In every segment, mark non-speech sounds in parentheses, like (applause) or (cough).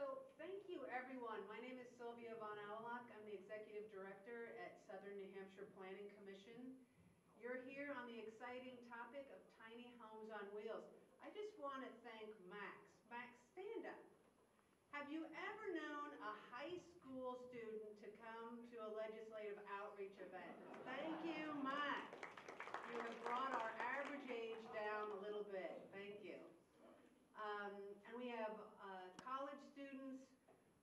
So thank you, everyone. My name is Sylvia Von Aulock. I'm the Executive Director at Southern New Hampshire Planning Commission. You're here on the exciting topic of tiny homes on wheels. I just want to thank Max. Max, stand up. Have you ever known a high school student to come to a legislative outreach event? Thank you, Max. You have brought our average age down a little bit. Thank you. Um, and we have uh, college students.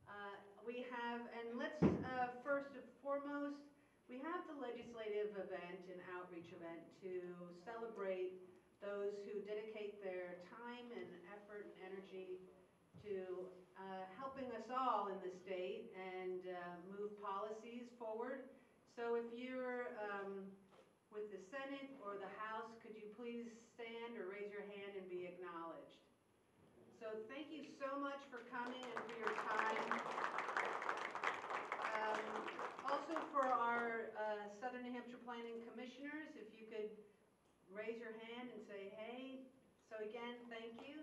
Uh, we have, and let's uh, first and foremost, we have the legislative event and outreach event to celebrate those who dedicate their time and effort and energy to uh, helping us all in the state and uh, move policies forward. So if you're um, with the Senate or the House, could you please stand or raise your hand and be acknowledged? So thank you so much for coming and for your time. Also for our uh, Southern New Hampshire Planning Commissioners, if you could raise your hand and say, hey. So again, thank you.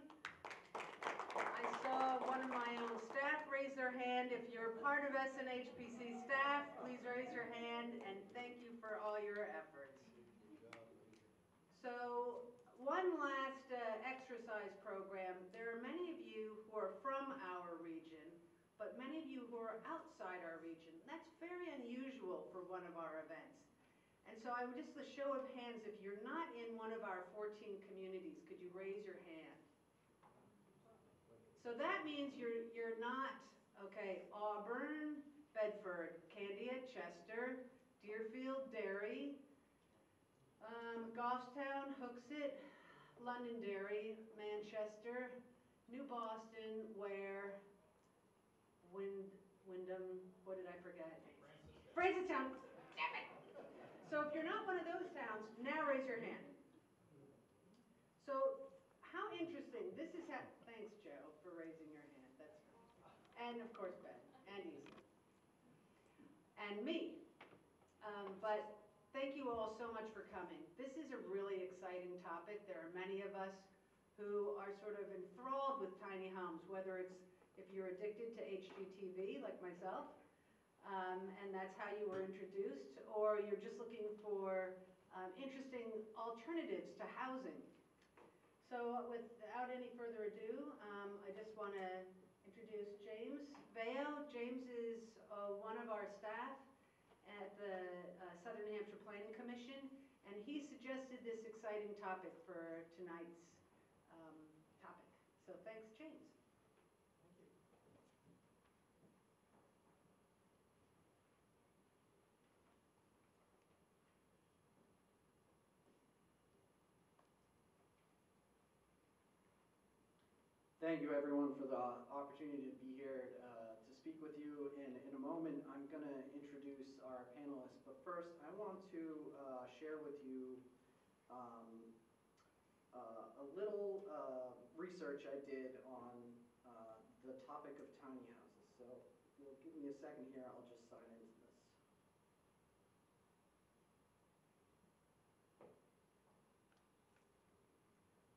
I saw one of my own staff raise their hand. If you're part of SNHPC staff, please raise your hand and thank you for all your efforts. So one last uh, exercise program. There are many of you who are from our region, but many of you who are outside our region. That's very unusual for one of our events. And so I would just, a show of hands, if you're not in one of our 14 communities, could you raise your hand? So that means you're, you're not, okay, Auburn, Bedford, Candia, Chester, Deerfield, Derry, um, Goffstown, Hooksett, Londonderry, Manchester, New Boston, Weare, Wind, Windham, what did I forget? Francistown. Damn it! So if you're not one of those towns, now raise your hand. So how interesting, this is how, thanks Joe for raising your hand, that's, and of course Ben, and Easy. And me. Um, but thank you all so much for coming. This is a really exciting topic. There are many of us who are sort of enthralled with tiny homes, whether it's if you're addicted to HGTV like myself, um, and that's how you were introduced, or you're just looking for um, interesting alternatives to housing. So without any further ado, um, I just want to introduce James Vayo. James is uh, one of our staff at the uh, Southern Hampshire Planning Commission, and he suggested this exciting topic for tonight's um, topic. So thanks, James. Thank you, everyone, for the opportunity to be here uh, to speak with you. And in a moment, I'm going to introduce our panelists. But first, I want to uh, share with you um, uh, a little uh, research I did on uh, the topic of tiny houses. So you'll give me a second here, I'll just sign into this.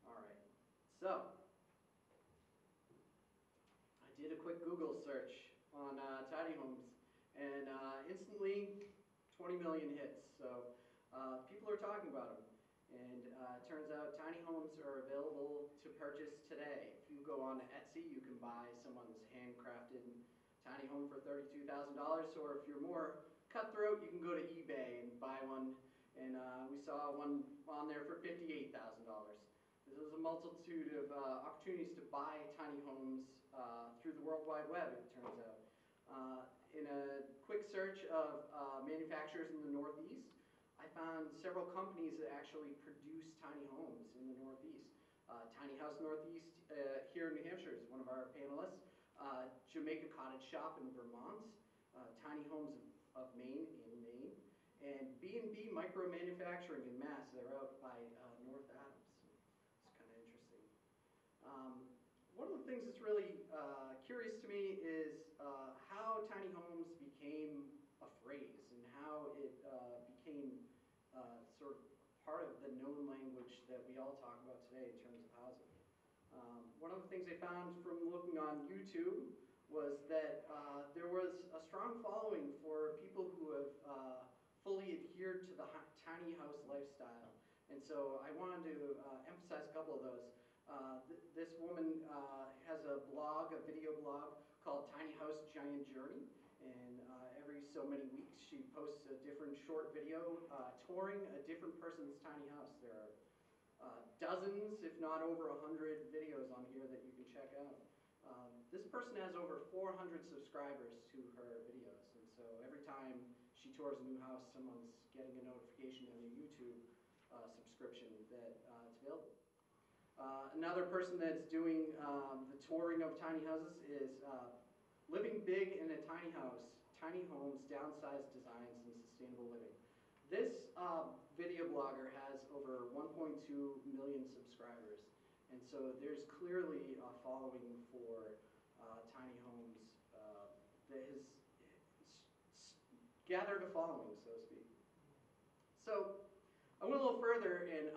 All right. So, I did a quick Google search homes, and uh, instantly 20 million hits. So uh, people are talking about them. And uh, it turns out tiny homes are available to purchase today. If you go on Etsy, you can buy someone's handcrafted tiny home for $32,000. Or if you're more cutthroat, you can go to eBay and buy one. And uh, we saw one on there for $58,000. There's a multitude of uh, opportunities to buy tiny homes uh, through the World Wide Web, it turns out. Uh, in a quick search of uh, manufacturers in the Northeast, I found several companies that actually produce tiny homes in the Northeast. Uh, tiny House Northeast uh, here in New Hampshire is one of our panelists. Jamaica Cottage Shop in Vermont. Tiny Homes of, of Maine in Maine. And B&B Micro Manufacturing in Mass. They're out by North Adams. It's kind of interesting. Um, one of the things that's really uh, curious to me is uh, how tiny homes became a phrase and how it uh, became uh, sort of part of the known language that we all talk about today in terms of housing. Um, one of the things I found from looking on YouTube was that uh, there was a strong following for people who have uh, fully adhered to the tiny house lifestyle. And so I wanted to uh, emphasize a couple of those. Uh, th- This woman has a blog, a video blog called Tiny House Giant Journey. And uh, every so many weeks, she posts a different short video uh, touring a different person's tiny house. There are uh, dozens, if not over a hundred videos on here that you can check out. Um, This person has over 400 subscribers to her videos, and so every time she tours a new house, someone's getting a notification on their YouTube uh, subscription that uh, it's available. Uh, Another person that's doing um, the touring of tiny houses is uh, Living Big in a Tiny House, Tiny Homes, Downsized Designs, and Sustainable Living. This uh, video blogger has over 1.2 million subscribers, and so there's clearly a following for uh, tiny homes uh, that has gathered a following, so to speak. So I went a little further and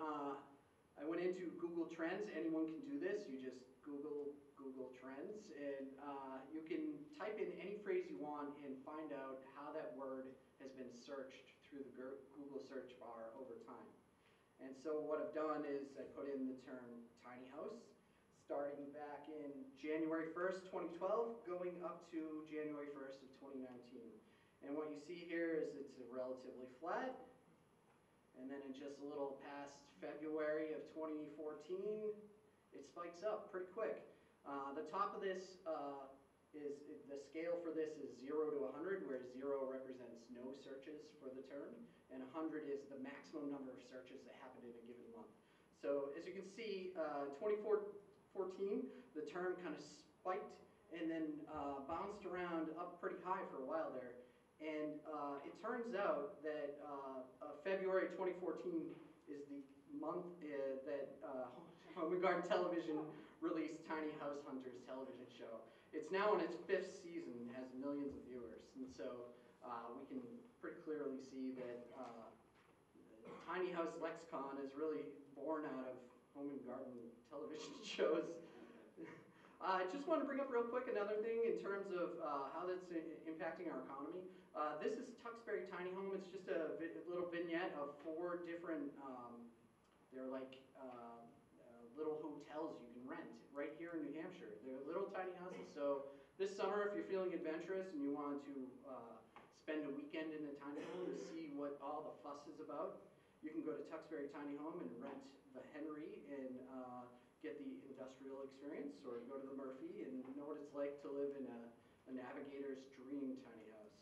I went into Google Trends. Anyone can do this. You just Google Google Trends, and uh, you can type in any phrase you want and find out how that word has been searched through the Google search bar over time. And so what I've done is I put in the term tiny house, starting back in January 1st, 2012, going up to January 1st of 2019. And what you see here is it's a relatively flat, and then in just a little past February of 2014, it spikes up pretty quick. Uh, the top of this uh, is, the scale for this is 0 to 100, where 0 represents no searches for the term, and 100 is the maximum number of searches that happened in a given month. So as you can see, uh, 2014, the term kind of spiked and then uh, bounced around up pretty high for a while there. And uh, it turns out that uh, uh, February 2014 is the month uh, that uh, (laughs) Home and Garden Television released Tiny House Hunters television show. It's now in its fifth season, and has millions of viewers, and so we can pretty clearly see that Tiny House lexicon is really born out of home and garden television (laughs) shows. Uh, I just want to bring up real quick another thing in terms of uh, how that's impacting our economy. Uh, This is Tuxbury Tiny Home. It's just a little vignette of four different, um, they're like little hotels you can rent right here in New Hampshire. They're little tiny houses. So this summer, if you're feeling adventurous and you want to uh, spend a weekend in a tiny home to see what all the fuss is about, you can go to Tuxbury Tiny Home and rent the Henry and uh, get the industrial experience, or go to the Murphy and know what it's like to live in a, a navigator's dream tiny house.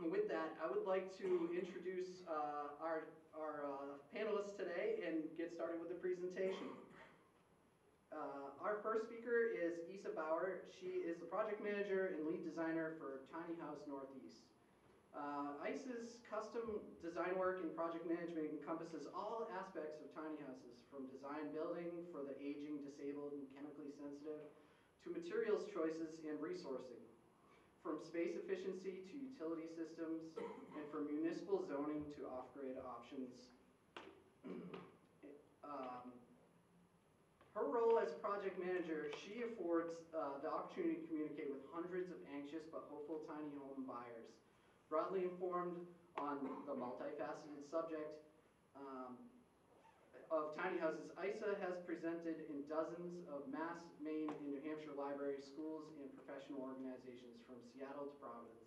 And with that, I would like to introduce uh, our, our uh, panelists today and get started with the presentation. Uh, Our first speaker is Isa Bauer. She is the project manager and lead designer for Tiny House Northeast. Uh, ICE's custom design work and project management encompasses all aspects of tiny houses, from design building for the aging, disabled, and chemically sensitive, to materials choices and resourcing, from space efficiency to utility systems, and from municipal zoning to off-grid options. (clears throat) Um, her role as project manager, she affords uh, the opportunity to communicate with hundreds of anxious but hopeful tiny home buyers. Broadly informed on the multifaceted subject um, of tiny houses, ISA has presented in dozens of Mass, Maine, and New Hampshire libraries, schools, and professional organizations from Seattle to Providence.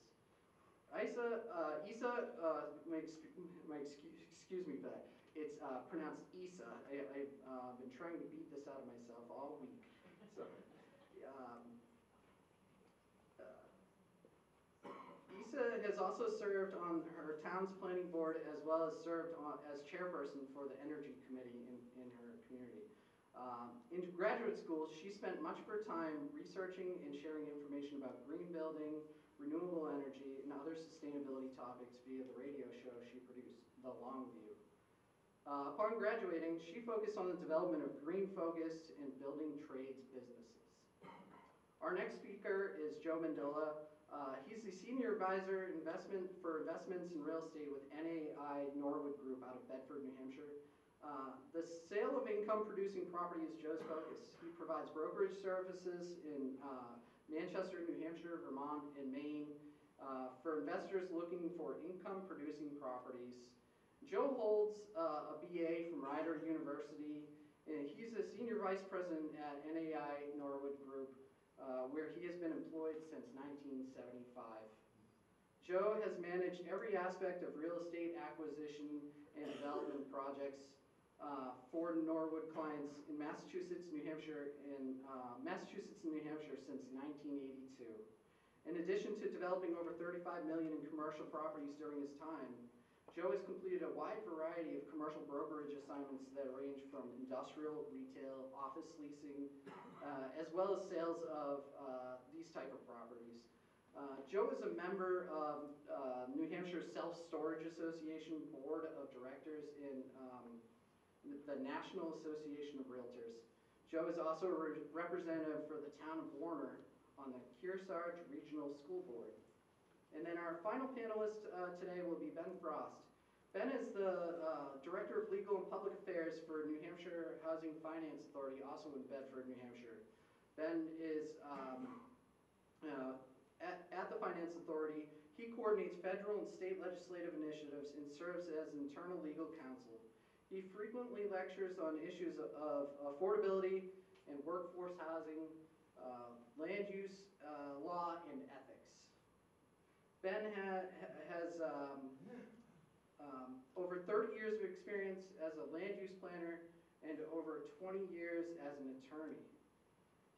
ISA, uh, ISA, uh, my, my excuse, excuse me for that. It's uh, pronounced ISA. I, I've uh, been trying to beat this out of myself all week. So, um, uh, Isa has also served on her town's planning board as well as served on, as chairperson for the energy committee in, in her community. Um, in graduate school, she spent much of her time researching and sharing information about green building, renewable energy, and other sustainability topics via the radio show she produced, The Long View. Uh, upon graduating, she focused on the development of green-focused and building trades businesses. Our next speaker is Joe Mendola. Uh, he's the senior advisor investment for investments in real estate with NAI Norwood Group out of Bedford, New Hampshire. Uh, the sale of income-producing property is Joe's focus. He provides brokerage services in uh, Manchester, New Hampshire, Vermont, and Maine uh, for investors looking for income-producing properties. Joe holds uh, a BA from Rider University, and he's a senior vice president at NAI Norwood Group, uh, where he has been employed since 1975. Joe has managed every aspect of real estate acquisition and development projects uh, for Norwood clients in Massachusetts, New Hampshire, and uh, Massachusetts and New Hampshire since 1982. In addition to developing over 35 million in commercial properties during his time, Joe has completed a wide variety of commercial brokerage assignments that range from industrial, retail, office leasing, uh, as well as sales of uh, these type of properties. Uh, Joe is a member of uh, New Hampshire Self-Storage Association Board of Directors in um, the National Association of Realtors. Joe is also a re- representative for the town of Warner on the Kearsarge Regional School Board. And then our final panelist uh, today will be Ben Frost. Ben is the uh, Director of Legal and Public Affairs for New Hampshire Housing Finance Authority, also in Bedford, New Hampshire. Ben is um, uh, at, at the Finance Authority, he coordinates federal and state legislative initiatives and serves as internal legal counsel. He frequently lectures on issues of- affordability and workforce housing, uh, land use uh, law, and ethics. Ben ha- ha- has um, um, over 30 years of experience as a land use planner and over 20 years as an attorney.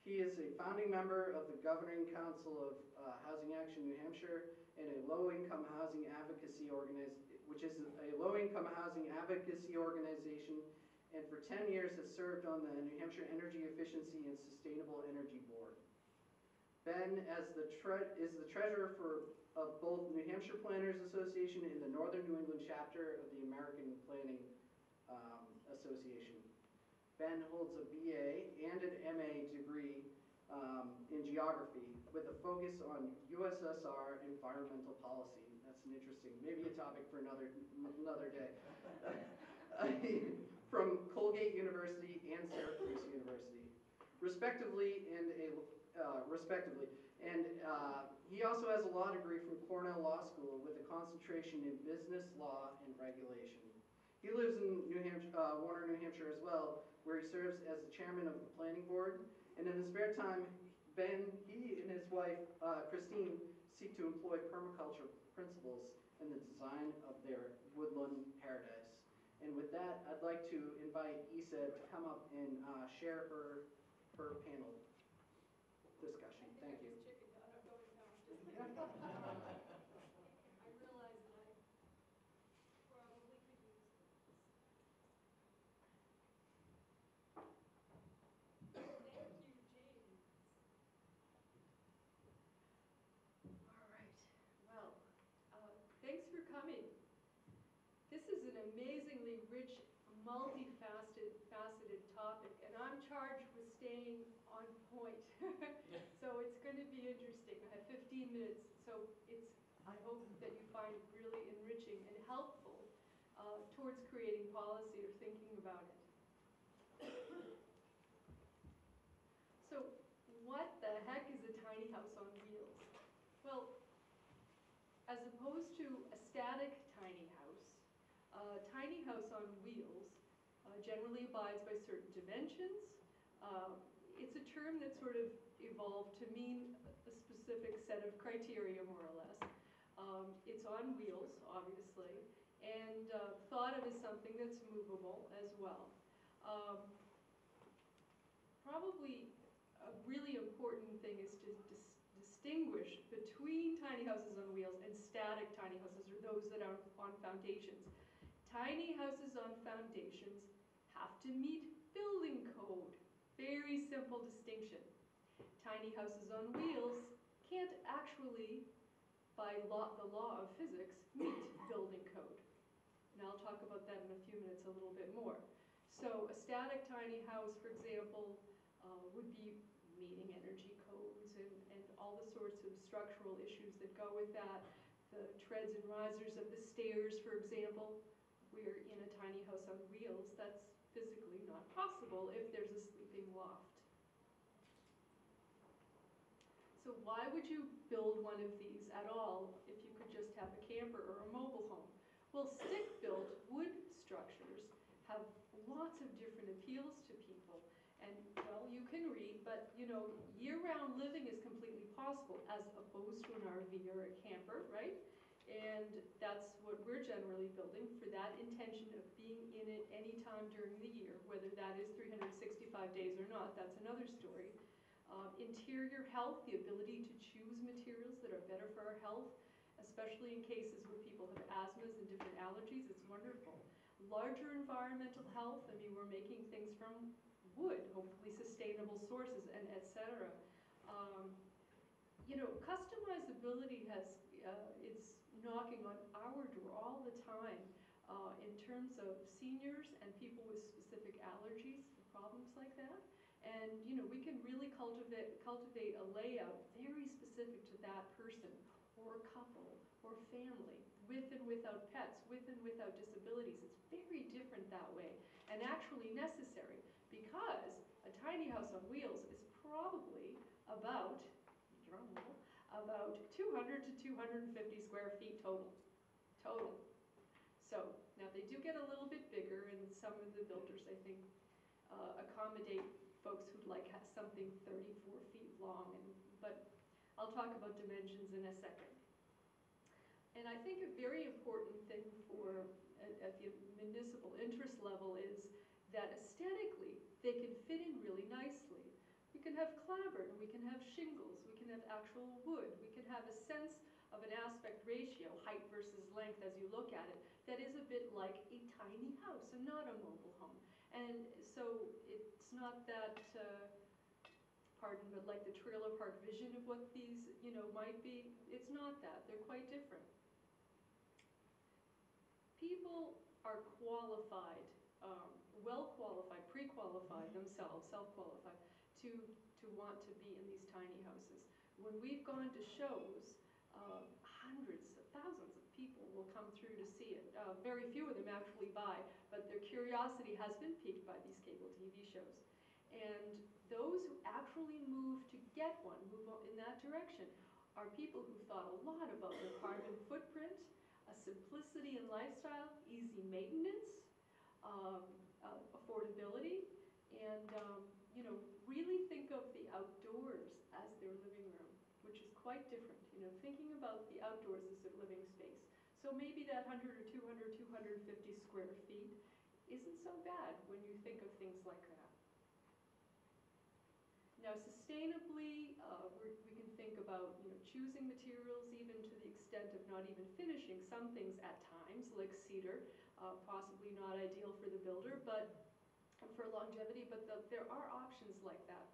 He is a founding member of the Governing Council of uh, Housing Action New Hampshire and a low-income housing advocacy organiz, which is a low-income housing advocacy organization, and for 10 years has served on the New Hampshire Energy Efficiency and Sustainable Energy Board. Ben, as the is the treasurer for, of both New Hampshire Planners Association and the Northern New England chapter of the American Planning um, Association. Ben holds a BA and an MA degree um, in geography with a focus on USSR environmental policy. That's an interesting, maybe a topic for another, another day. (laughs) From Colgate University and Syracuse University, respectively, and a, uh, respectively. And uh, he also has a law degree from Cornell Law School with a concentration in business law and regulation. He lives in New Hampshire, uh, Warner, New Hampshire as well, where he serves as the chairman of the planning board. And in his spare time, Ben, he and his wife, uh, Christine, seek to employ permaculture principles in the design of their woodland paradise. And with that, I'd like to invite Isa to come up and uh, share her, her panel discussion. Thank you. I realize that I probably could use. Thank you, James. All right, well, uh, thanks for coming. This is an amazingly rich, multifaceted, faceted topic, and I'm charged with staying on point. So it's going to be interesting. I have 15 minutes, so it's, I hope that you find it really enriching and helpful uh, towards creating policy or thinking about it. So what the heck is a tiny house on wheels? Well, as opposed to a static tiny house, a tiny house on wheels uh, generally abides by certain dimensions. Um, It's a term that sort of evolved to mean a specific set of criteria, more or less. Um, It's on wheels, obviously, and uh, thought of as something that's movable as well. Um, Probably a really important thing is to dis- distinguish between tiny houses on wheels and static tiny houses, or those that are on foundations. Tiny houses on foundations have to meet building code. Very simple distinction. Tiny houses on wheels can't actually, by law, the law of physics, meet building code. And I'll talk about that in a few minutes a little bit more. So a static tiny house, for example, uh, would be meeting energy codes and, and all the sorts of structural issues that go with that. The treads and risers of the stairs, for example, we're in a tiny house on wheels, that's physically not possible if there's a sleeping loft. So why would you build one of these at all if you could just have a camper or a? Well, stick-built wood structures have lots of different appeals to people. And, well, you can read, but, you know, year-round living is completely possible as opposed to an RV or a camper, right? And that's what we're generally building for that intention of being in it anytime during the year, whether that is 365 days or not, that's another story. Um, Interior health, the ability to choose materials that are better for our health, especially in cases where people have asthmas and different allergies, it's wonderful. Larger environmental health, I mean, we're making things from wood, hopefully sustainable sources, and et cetera. Um, You know, customizability has, uh, it's knocking on our door all the time uh, in terms of seniors and people with specific allergies, problems like that. And, you know, we can really cultivate, cultivate a layout very specific to that person or couple or family, with and without pets, with and without disabilities. It's very different that way and actually necessary because a tiny house on wheels is probably about, drum roll, about 200 to 250 square feet total, total. So, now they do get a little bit bigger and some of the builders, I think, uh, accommodate folks who'd like something 34 feet long, and, I'll talk about dimensions in a second. And I think a very important thing for, at, the municipal interest level is that aesthetically, they can fit in really nicely. We can have clapboard, we can have shingles, we can have actual wood, we can have a sense of an aspect ratio, height versus length as you look at it, that is a bit like a tiny house and not a mobile home. And so it's not that, uh, pardon, but like the trailer park vision of what these, you know, might be, it's not that, they're quite different. People are qualified, um, well-qualified, pre-qualified themselves, self-qualified, to, to want to be in these tiny houses. When we've gone to shows, uh, hundreds, thousands of people will come through to see it. Uh, very few of them actually buy, but their curiosity has been piqued by these cable TV shows. And those who actually move to get one, move in that direction, are people who thought a lot about their carbon footprint, a simplicity in lifestyle, easy maintenance, um, uh, affordability, and um, you know, really think of the outdoors as their living room, which is quite different. You know, thinking about the outdoors as their living space. So maybe that 100 or 200, 250 square feet isn't so bad when you think of things like that. Now, sustainably, uh, we can think about you know choosing materials even to the extent of not even finishing some things at times, like cedar, uh, possibly not ideal for the builder, but for longevity. But the, there are options like that.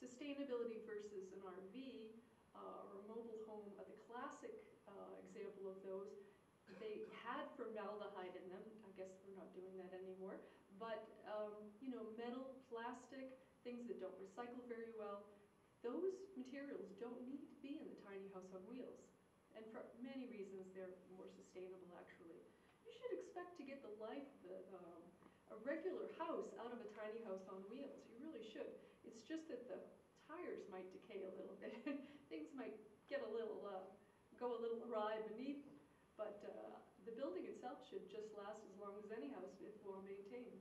Sustainability versus an RV uh, or a mobile home, uh, the classic uh, example of those, they had formaldehyde in them. I guess we're not doing that anymore. But um, you know, metal, plastic things that don't recycle very well, those materials don't need to be in the tiny house on wheels. And for many reasons, they're more sustainable, actually. You should expect to get the life of a, um, a regular house out of a tiny house on wheels. You really should. It's just that the tires might decay a little bit. (laughs) Things might get a little, uh, go a little awry beneath. But uh, the building itself should just last as long as any house if well maintained.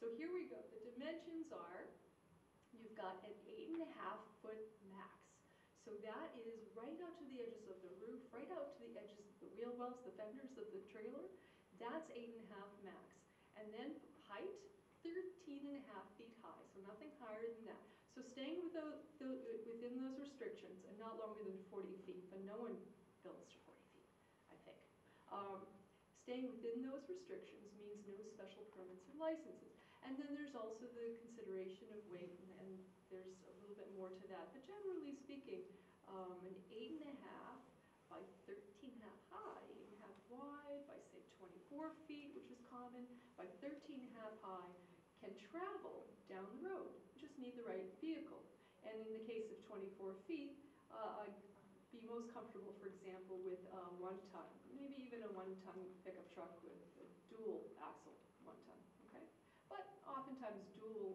So here we go. The dimensions are, you've got an eight and a half foot max. So that is right out to the edges of the roof, right out to the edges of the wheel wells, the fenders of the trailer. That's eight and a half max. And then height, 13 and a half feet high, so nothing higher than that. So staying within those restrictions and not longer than 40 feet, but no one builds to 40 feet, I think. Um, staying within those restrictions means no special permits or licenses. And then there's also the consideration of weight, and, there's a little bit more to that. But generally speaking, um, an eight and a half by 13 and a half high, eight and a half wide by say 24 feet, which is common, by 13 and a half high, can travel down the road. You just need the right vehicle. And in the case of 24 feet, uh, I'd be most comfortable, for example, with uh, one ton, maybe even a one ton pickup truck with a dual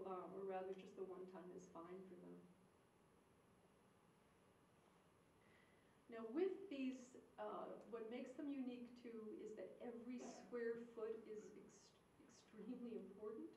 um, or rather just the one ton is fine for them. Now with these, uh, what makes them unique too is that every square foot is ex extremely important.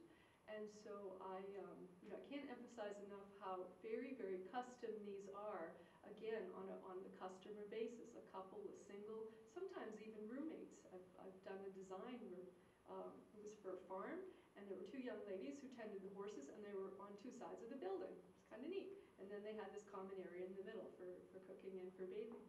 And so I, um, you know, I can't emphasize enough how very, very custom these are, again, on, a, on the customer basis, a couple, a single, sometimes even roommates. I've, I've done a design where um, it was for a farm, there were two young ladies who tended the horses, and they were on two sides of the building. It's kind of neat. And then they had this common area in the middle for, for cooking and for bathing.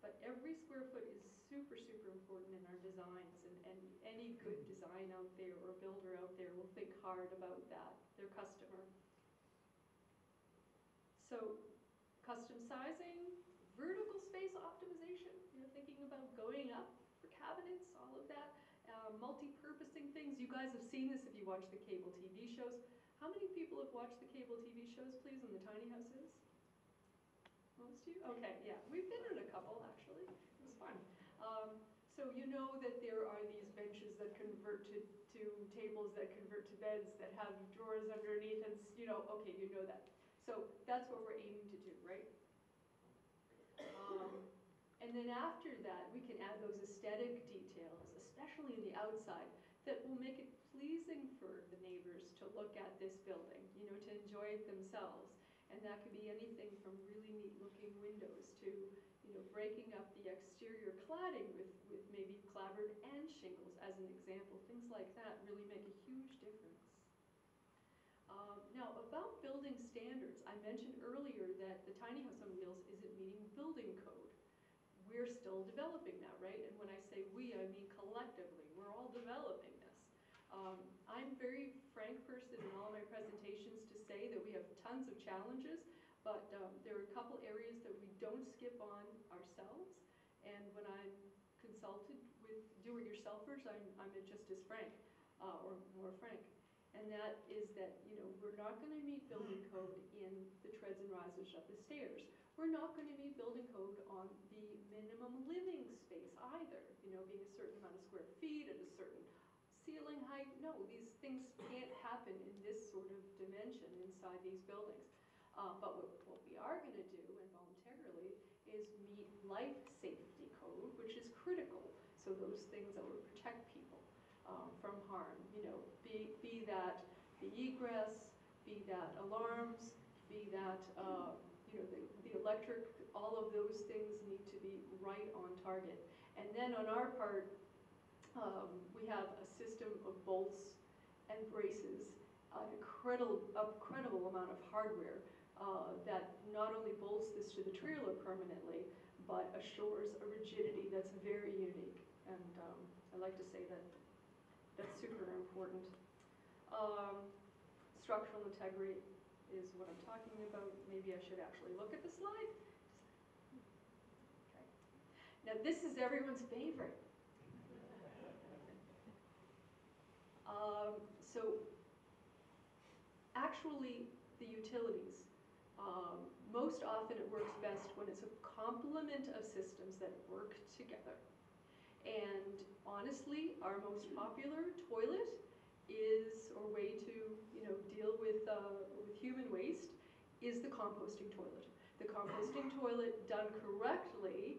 But every square foot is super, super important in our designs, and, and any good design out there or builder out there will think hard about that, their customer. So, custom sizing, vertical space optimization, you know, thinking about going up for cabinets, all of that, uh, things. You guys have seen this if you watch the cable TV shows. How many people have watched the cable TV shows, please, in the tiny houses? Most of you? Okay, yeah, we've been in a couple, actually. It was fun. Um, so you know that there are these benches that convert to, to tables that convert to beds that have drawers underneath and, you know, okay, you know that. So that's what we're aiming to do, right? Um, And then after that, we can add those aesthetic details, especially in the outside, that will make it pleasing for the neighbors to look at this building, you know, to enjoy it themselves. And that could be anything from really neat looking windows to, you know, breaking up the exterior cladding with, with maybe clapboard and shingles as an example. Things like that really make a huge difference. Um, Now, about building standards, I mentioned earlier that the tiny house on wheels isn't meeting building code. We're still developing that, right? And when I say we, I mean collectively, we're all developing. Um, I'm a very frank person in all my presentations to say that we have tons of challenges, but um, there are a couple areas that we don't skip on ourselves. And when I'm consulted with do-it-yourselfers, I'm, I'm just as frank, uh, or more frank. And that is that, you know, we're not gonna meet building code in the treads and risers of the stairs. We're not gonna meet building code on the minimum living space either, you know, being a certain amount of square feet at a certain ceiling height. No, these things can't happen in this sort of dimension inside these buildings. Uh, but what, what we are gonna do, and voluntarily, is meet life safety code, which is critical. So those things that would protect people um, from harm, you know, be, be that the egress, be that alarms, be that, uh, you know, the, the electric, all of those things need to be right on target. And then on our part, um, we have a system of bolts and braces, an incredible, incredible amount of hardware uh, that not only bolts this to the trailer permanently, but assures a rigidity that's very unique. And um, I like to say that that's super important. Um, structural integrity is what I'm talking about. Maybe I should actually look at the slide. Okay. Now, this is everyone's favorite. Um, so, actually, the utilities, um, most often it works best when it's a complement of systems that work together. And honestly, our most popular toilet is, or way to, you know, deal with, uh, with human waste, is the composting toilet. The composting toilet done correctly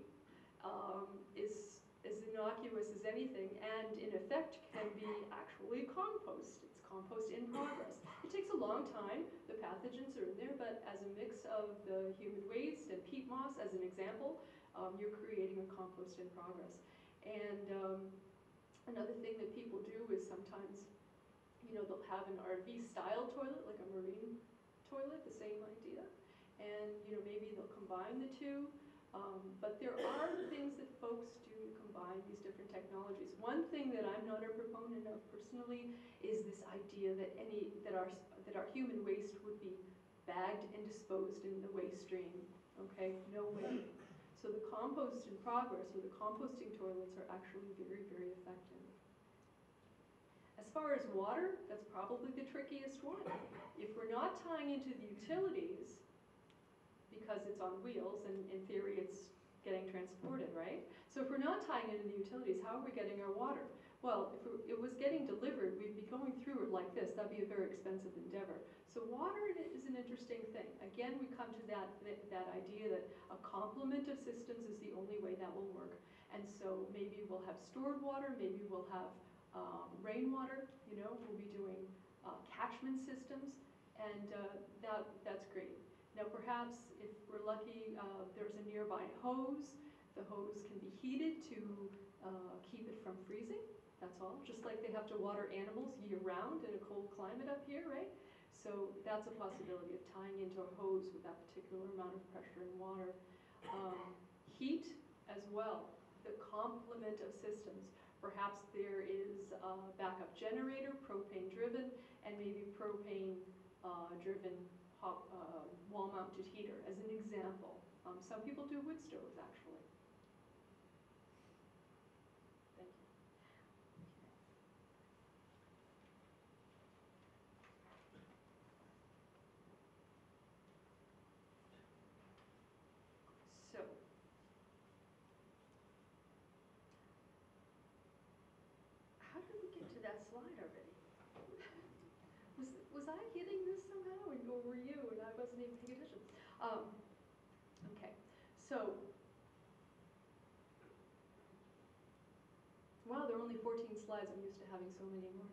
um, is as innocuous as anything, and in effect can be actually compost. It's compost in progress. It takes a long time. The pathogens are in there, but as a mix of the human waste and peat moss, as an example, um, you're creating a compost in progress. And um, another thing that people do is sometimes, you know, they'll have an RV style toilet, like a marine toilet, the same idea. And, you know, maybe they'll combine the two. Um, but there are things that folks do to combine these different technologies. One thing that I'm not a proponent of personally is this idea that any, that our, that our human waste would be bagged and disposed in the waste stream, okay? No way. So the compost in progress, or the composting toilets are actually very, very effective. As far as water, that's probably the trickiest one. If we're not tying into the utilities, because it's on wheels, and in theory, it's getting transported, right? So if we're not tying it into the utilities, how are we getting our water? Well, if it was getting delivered, we'd be going through it like this, that'd be a very expensive endeavor. So water is an interesting thing. Again, we come to that, that- that idea that a complement of systems is the only way that will work. And so maybe we'll have stored water, maybe we'll have um, rainwater, you know, we'll be doing uh, catchment systems, and uh, that, that's great. Now perhaps if we're lucky, uh, there's a nearby hose, the hose can be heated to uh, keep it from freezing, that's all. Just like they have to water animals year-round in a cold climate up here, right? So that's a possibility of tying into a hose with that particular amount of pressure and water. Um, Heat as well, the complement of systems. Perhaps there is a backup generator, propane-driven, and maybe propane-driven hot, uh, wall-mounted heater, as an example. Um, Some people do wood stoves, actually. So. How did we get to that slide already? (laughs) Was, was I hitting were you, and I wasn't even paying attention? Um, okay, so. Wow, there are only fourteen slides, I'm used to having so many more.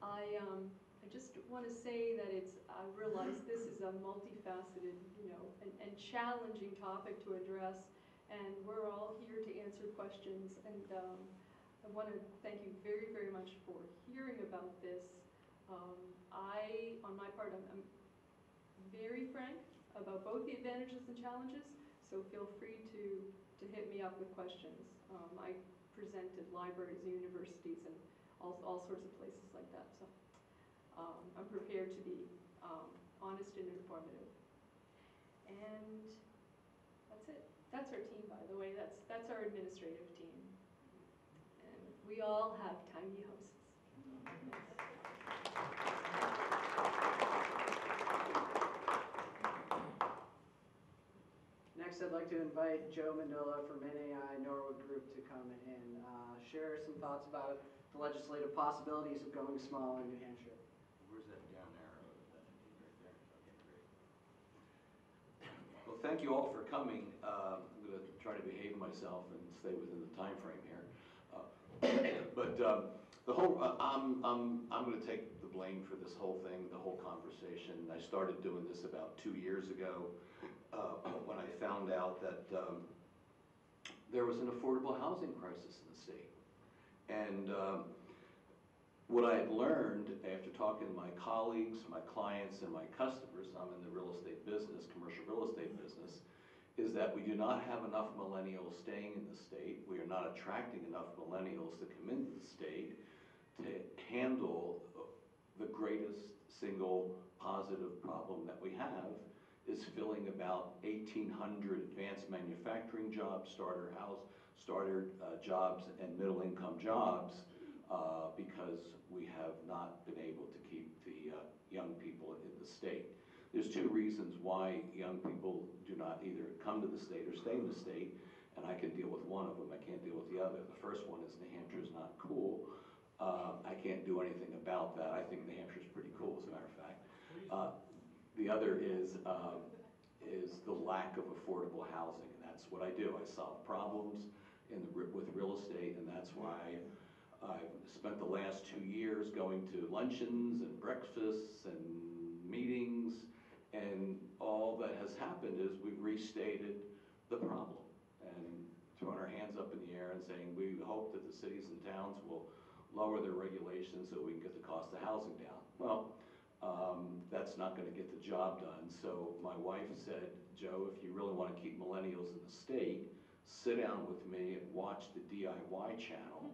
I, um, I just want to say that it's, I realize this is a multifaceted, you know, and, and challenging topic to address, and we're all here to answer questions, and, um, I want to thank you very, very much for hearing about this. Um, I, on my part, I'm, I'm very frank about both the advantages and challenges, so feel free to, to hit me up with questions. Um, I presented libraries and universities and all, all sorts of places like that, so, um, I'm prepared to be, um, honest and informative. And that's it. That's our team, by the way. That's, that's our administrative team. And we all have tiny houses. Next, I'd like to invite Joe Mendola from NAI Norwood Group to come and uh, share some thoughts about the legislative possibilities of going small in New Hampshire. Where's that down arrow? Well, thank you all for coming. Um, I'm going to try to behave myself and stay within the time frame here. Uh, (coughs) But um, the whole, uh, I'm, I'm, I'm going to take the blame for this whole thing, the whole conversation. I started doing this about two years ago uh, when I found out that um, there was an affordable housing crisis in the state. And um, what I had learned after talking to my colleagues, my clients, and my customers, I'm in the real estate business, commercial real estate business, is that we do not have enough millennials staying in the state. We are not attracting enough millennials to come into the state to handle the greatest single positive problem that we have is filling about 1,800 advanced manufacturing jobs, starter house, starter uh, jobs, and middle-income jobs uh, because we have not been able to keep the uh, young people in the state. There's two reasons why young people do not either come to the state or stay in the state, and I can deal with one of them, I can't deal with the other. The first one is New Hampshire's not cool. Uh, I can't do anything about that. I think New Hampshire's pretty cool, as a matter of fact. The other is, um, is the lack of affordable housing, and that's what I do. I solve problems in the, with real estate, and that's why I've spent the last two years going to luncheons and breakfasts and meetings, and all that has happened is we've restated the problem and throwing our hands up in the air and saying, we hope that the cities and towns will lower their regulations so we can get the cost of housing down. Well, um, that's not gonna get the job done, so my wife said, Joe, if you really wanna keep millennials in the state, sit down with me and watch the DIY channel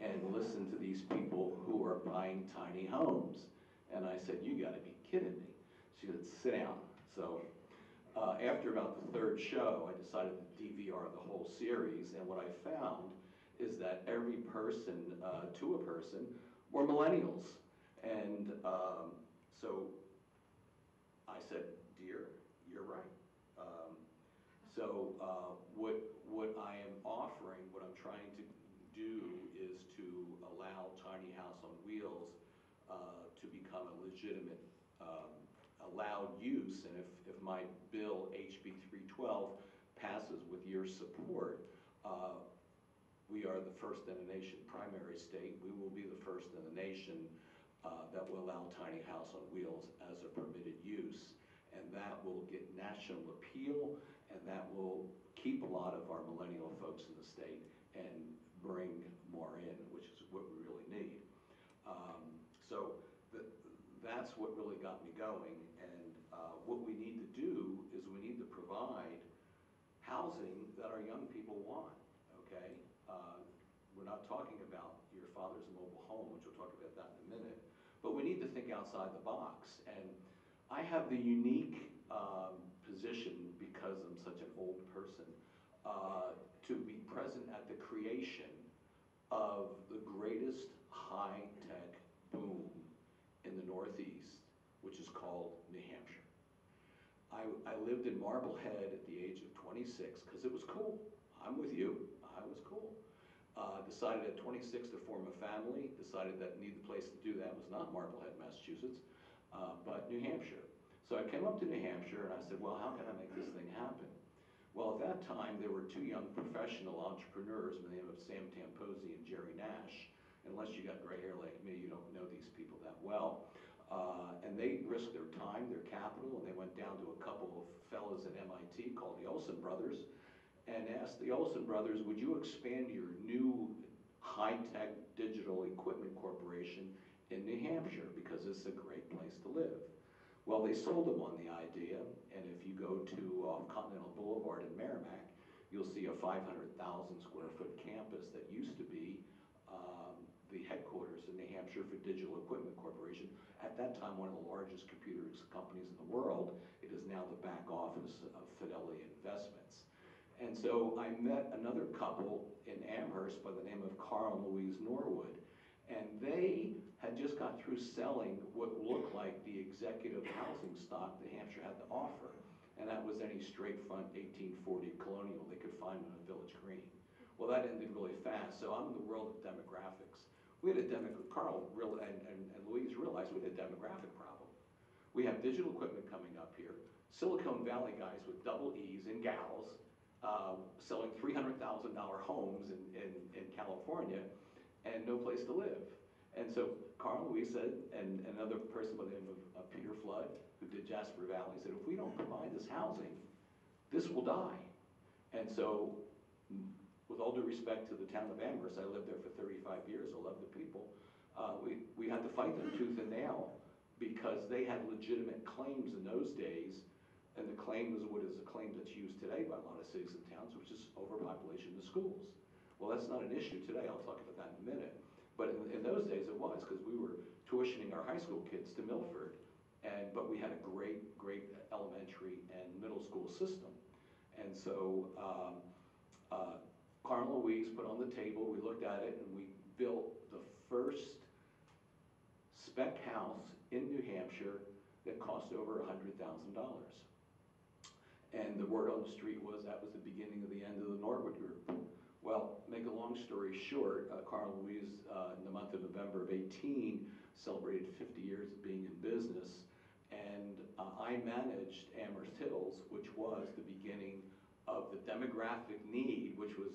and listen to these people who are buying tiny homes. And I said, you gotta be kidding me. She said, sit down. So, uh, after about the third show, I decided to DVR the whole series, and what I found is that every person, uh, to a person, were millennials. And, um, so I said, dear, you're right. Um, so, uh, what, what I am offering, what I'm trying to do is to allow Tiny House on Wheels uh, to become a legitimate um, allowed use, and if, if my bill, HB 312, passes with your support, uh, we are the first in the nation primary state. We will be the first in the nation uh, that will allow tiny house on wheels as a permitted use. And that will get national appeal, and that will keep a lot of our millennial folks in the state and bring more in, which is what we really need. Um, So th- that's what really got me going. And uh, what we need to do is we need to provide housing that our young people want, okay? Uh, We're not talking about your father's mobile home, which we'll talk about that in a minute, but we need to think outside the box. And I have the unique um, position, because I'm such an old person, uh, to be present at the creation of the greatest high-tech boom in the Northeast, which is called New Hampshire. I, I lived in Marblehead at the age of 26 because it was cool. I'm with you. I was cool. Uh, decided at 26 to form a family. Decided that need the place to do that was not Marblehead, Massachusetts, uh, but New Hampshire. So I came up to New Hampshire and I said, well, how can I make this thing happen? Well, at that time, there were two young professional entrepreneurs by the name of Sam Tamposi and Jerry Nash. Unless you got gray hair like me, you don't know these people that well. Uh, and they risked their time, their capital, and they went down to a couple of fellows at MIT called the Olsen Brothers and asked the Olsen Brothers, would you expand your new high-tech digital equipment corporation in New Hampshire because it's a great place to live? Well, they sold them on the idea, and if you go to uh, Continental Boulevard in Merrimack, you'll see a 500,000 square foot campus that used to be um, the headquarters in New Hampshire for Digital Equipment Corporation. At that time, one of the largest computer companies in the world. It is now the back office of Fidelity Investments. And so I met another couple in Amherst by the name of Carl and Louise Norwood. And they had just got through selling what looked like the executive housing stock New Hampshire had to offer. And that was any straight front 1840 colonial they could find on a Village Green. Well, that ended really fast, so I'm in the world of demographics. We had a demo, Carl real, and, and, and Louise realized we had a demographic problem. We have digital equipment coming up here, Silicon Valley guys with double E's and gals, uh, selling $300,000 homes in, in, in California, and no place to live. And so Carl Louise said, and another person by the name of, of Peter Flood, who did Jasper Valley, said, if we don't provide this housing, this will die. And so, with all due respect to the town of Amherst, I lived there for 35 years, I love the people, uh, we, we had to fight them tooth and nail because they had legitimate claims in those days, and the claim is what is a claim that's used today by a lot of cities and towns, which is overpopulation in the schools. Well, that's not an issue today, I'll talk about that in a minute. But in, in those days it was, because we were tuitioning our high school kids to Milford, and, but we had a great, great elementary and middle school system. And so, um, uh, Carl Louise put on the table, we looked at it, and we built the first spec house in New Hampshire that cost over a hundred thousand dollars. And the word on the street was that was the beginning of the end of the Norwood Group. Well, make a long story short, uh, Carl Louise, uh, in the month of November of 18, celebrated 50 years of being in business. And uh, I managed Amherst Hills, which was the beginning of the demographic need, which was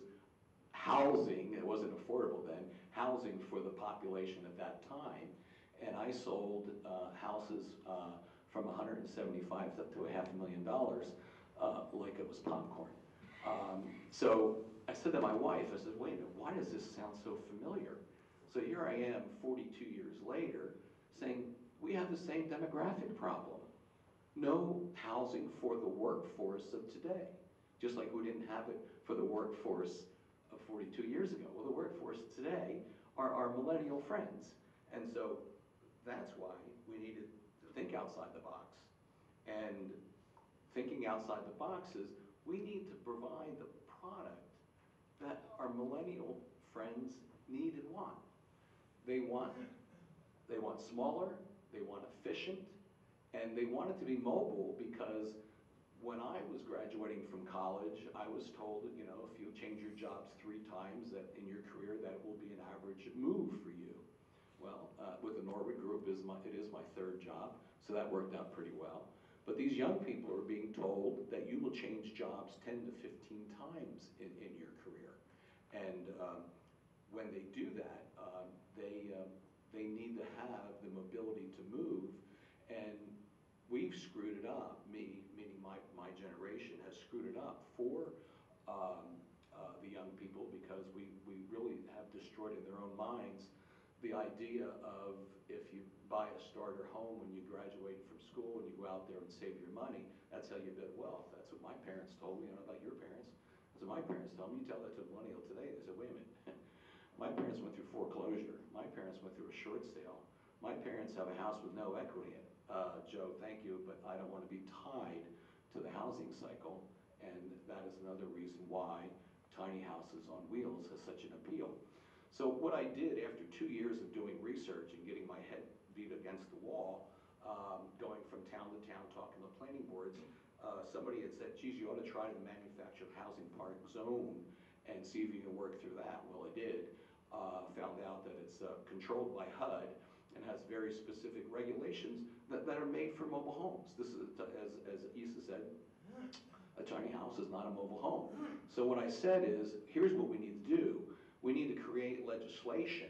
housing, it wasn't affordable then, housing for the population at that time. And I sold uh, houses uh, from 175 up to a half a million dollars, uh, like it was popcorn. Um, so I said to my wife, I said, wait a minute, why does this sound so familiar? So here I am, 42 years later, saying, we have the same demographic problem. No housing for the workforce of today, just like we didn't have it for the workforce of 42 years ago. Well, the workforce today are our millennial friends. And so that's why we needed to think outside the box. And thinking outside the box is we need to provide the product that our millennial friends need and want. They want, they want smaller, they want efficient, and they want it to be mobile because when I was graduating from college, I was told you know, if you change your jobs three times that in your career, that will be an average move for you. Well, uh, with the Norwood Group is my, it is my third job, so that worked out pretty well. But these young people are being told that you will change jobs 10 to 15 times in, in your career. And um, when they do that, um, they, um, they need to have the mobility to move. And we've screwed it up, me, meaning my, my generation has screwed it up for um, uh, the young people because we, we really have destroyed in their own minds the idea of if you buy a starter home when you graduate from school and you go out there and save your money, that's how you build wealth. That's what my parents told me. I don't know about your parents. That's what my parents told me. You tell that to a millennial today, they say, wait a minute. (laughs) my parents went through foreclosure. My parents went through a short sale. My parents have a house with no equity in it. Uh, Joe, thank you, but I don't want to be tied to the housing cycle. And that is another reason why tiny houses on wheels has such an appeal. So what I did after two years of doing research and getting my head against the wall, um, going from town to town, talking to planning boards, uh, somebody had said, geez, you ought to try the manufactured housing park zone and see if you can work through that. Well, I did. Uh, found out that it's uh, controlled by HUD and has very specific regulations that, that are made for mobile homes. This is, as, as Issa said, a tiny house is not a mobile home. So what I said is, here's what we need to do. We need to create legislation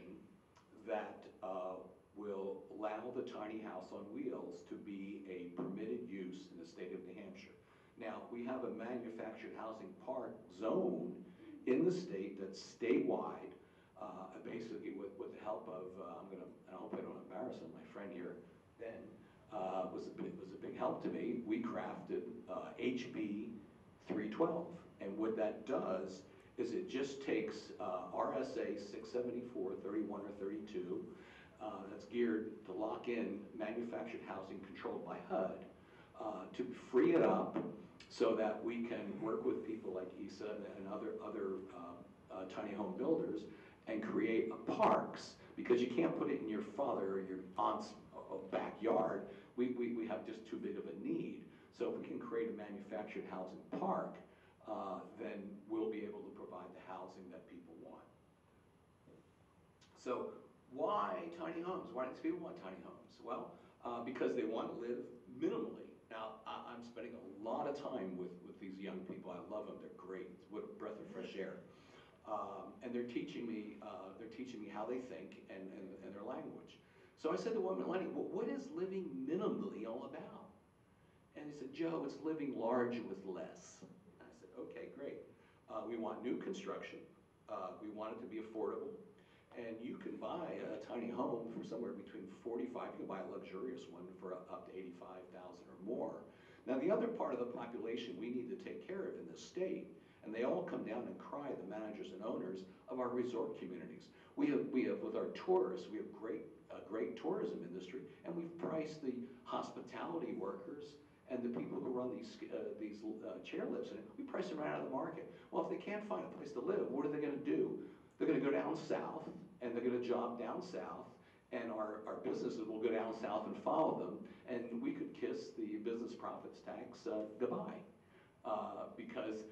that uh, will allow the tiny house on wheels to be a permitted use in the state of New Hampshire. Now, we have a manufactured housing park zone in the state that's statewide, uh, basically with, with the help of, uh, I'm gonna, and I hope I don't embarrass him, my friend here, then, uh, was a big, was a big help to me. We crafted uh, HB 312, and what that does is it just takes uh, RSA 674, 31 or 32, uh, that's geared to lock in manufactured housing controlled by HUD, uh, to free it up so that we can work with people like ISA and other, other uh, uh, tiny home builders and create parks, because you can't put it in your father or your aunt's uh, backyard. We, we, we have just too big of a need. So if we can create a manufactured housing park, uh, then we'll be able to provide the housing that people want. So why tiny homes? Why do these people want tiny homes? Well, uh, because they want to live minimally. Now, I, I'm spending a lot of time with, with these young people. I love them. They're great. What a breath of fresh air. Um, and they're teaching me, uh, they're teaching me how they think and, and, and their language. So I said to one Lenny, what is living minimally all about? And he said, Joe, it's living large with less. I said, okay, great. Uh, we want new construction. Uh, we want it to be affordable. And you can buy a tiny home for somewhere between 45, you can buy a luxurious one for up to 85,000 or more. Now the other part of the population we need to take care of in this state, and they all come down and cry, the managers and owners of our resort communities. We have, we have with our tourists, we have great, a great tourism industry, and we've priced the hospitality workers and the people who run these, uh, these uh, chairlifts, and we price them right out of the market. Well, if they can't find a place to live, what are they gonna do? They're gonna go down south, and they're gonna job down south, and our, our businesses will go down south and follow them, and we could kiss the business profits tax uh, goodbye. Uh, because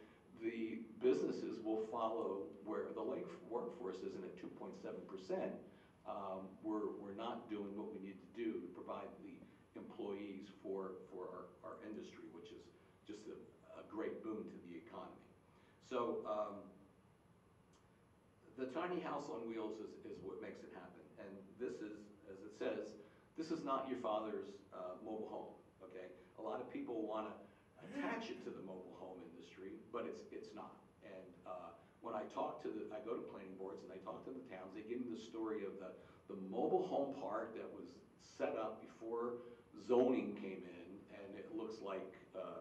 the businesses will follow where the lake workforce isn't at 2.7%. Um, we're, we're not doing what we need to do to provide the employees for, for our, our industry, which is just a, a great boon to the economy. So um, the tiny house on wheels is, is what makes it happen. And this is, as it says, this is not your father's uh, mobile home, okay? A lot of people want to attach it to the mobile home industry, but it's, it's not. And uh, when I talk to the, I go to planning boards and I talk to the towns, they give me the story of the, the mobile home park that was set up before zoning came in, and it looks like uh,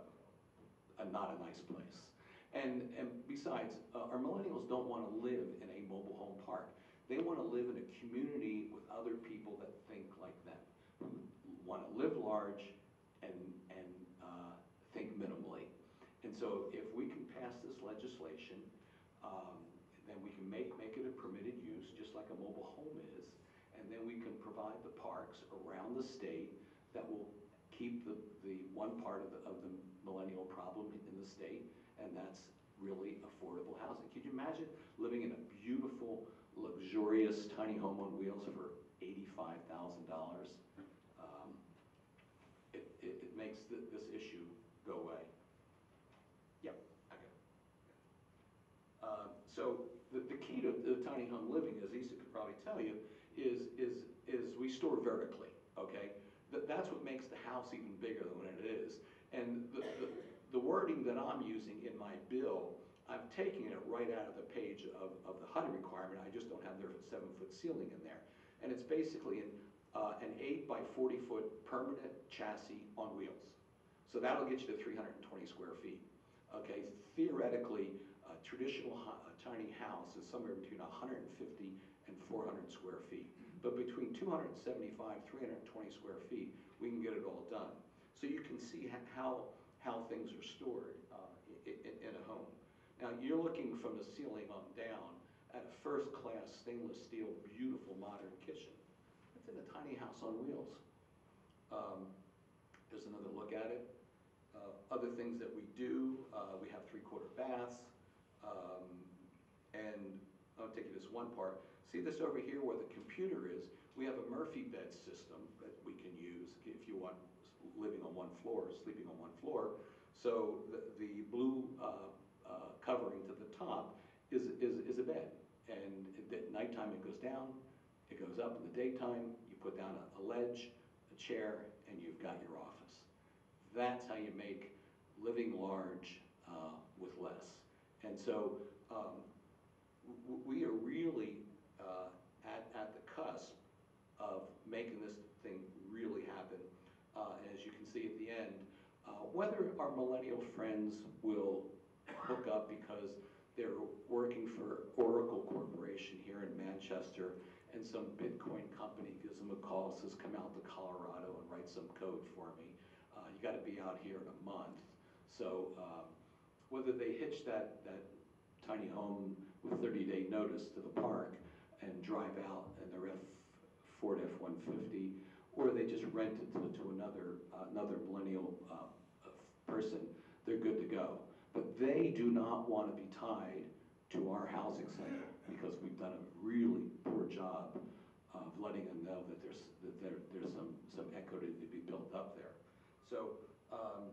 a, not a nice place. And, and besides, uh, our millennials don't want to live in a mobile home park. They want to live in a community with other people that think like them, want to live large and, and uh, think minimally. And so if we can pass this legislation, um, then we can make, make it a permitted use, just like a mobile home is. And then we can provide the parks around the state that will keep the, the one part of the, of the millennial problem in the state, and that's really affordable housing. Could you imagine living in a beautiful, luxurious tiny home on wheels for $85,000? Um, it, it, it, makes the, this issue go away. Yep, okay. Uh, so the, the key to the tiny home living, as Issa could probably tell you, is, is, is we store vertically, okay? That, that's what makes the house even bigger than what it is. And the, the the wording that I'm using in my bill, I'm taking it right out of the page of, of the HUD requirement, I just don't have their seven-foot ceiling in there. And it's basically an, uh, an eight by forty-foot permanent chassis on wheels. So that'll get you to three hundred and twenty square feet. Okay, theoretically, a traditional a tiny house is somewhere between hundred and fifty and four hundred square feet. But between 275, 320 square feet, we can get it all done. So you can see how, how things are stored uh, i- i- in a home. Now, you're looking from the ceiling on down at a first-class stainless steel, beautiful modern kitchen. It's in a tiny house on wheels. Um, There's another look at it. Uh, Other things that we do, uh, we have three-quarter baths. um, And I'll take you this one part. See this over here where the computer is? We have a Murphy bed system that we can use if you want living on one floor, sleeping on one floor. So the, the blue uh, uh, covering to the top is, is, is a bed. And at nighttime it goes down, it goes up in the daytime, you put down a, a ledge, a chair, and you've got your office. That's how you make living large uh, with less. And so um, we are really uh, at, at the cusp of making this thing really happen. Uh, as you can see at the end, uh, whether our millennial friends will hook up because they're working for Oracle Corporation here in Manchester, and some Bitcoin company gives them a call, says, come out to Colorado and write some code for me. Uh, you gotta be out here in a month. So, um, whether they hitch that, that tiny home with thirty-day notice to the park and drive out in their F, Ford F-150, or they just rent it to, to another, uh, another millennial, uh, person, they're good to go. But they do not want to be tied to our housing center, because we've done a really poor job of letting them know that there's, that there, there's some, some equity to be built up there. So, um,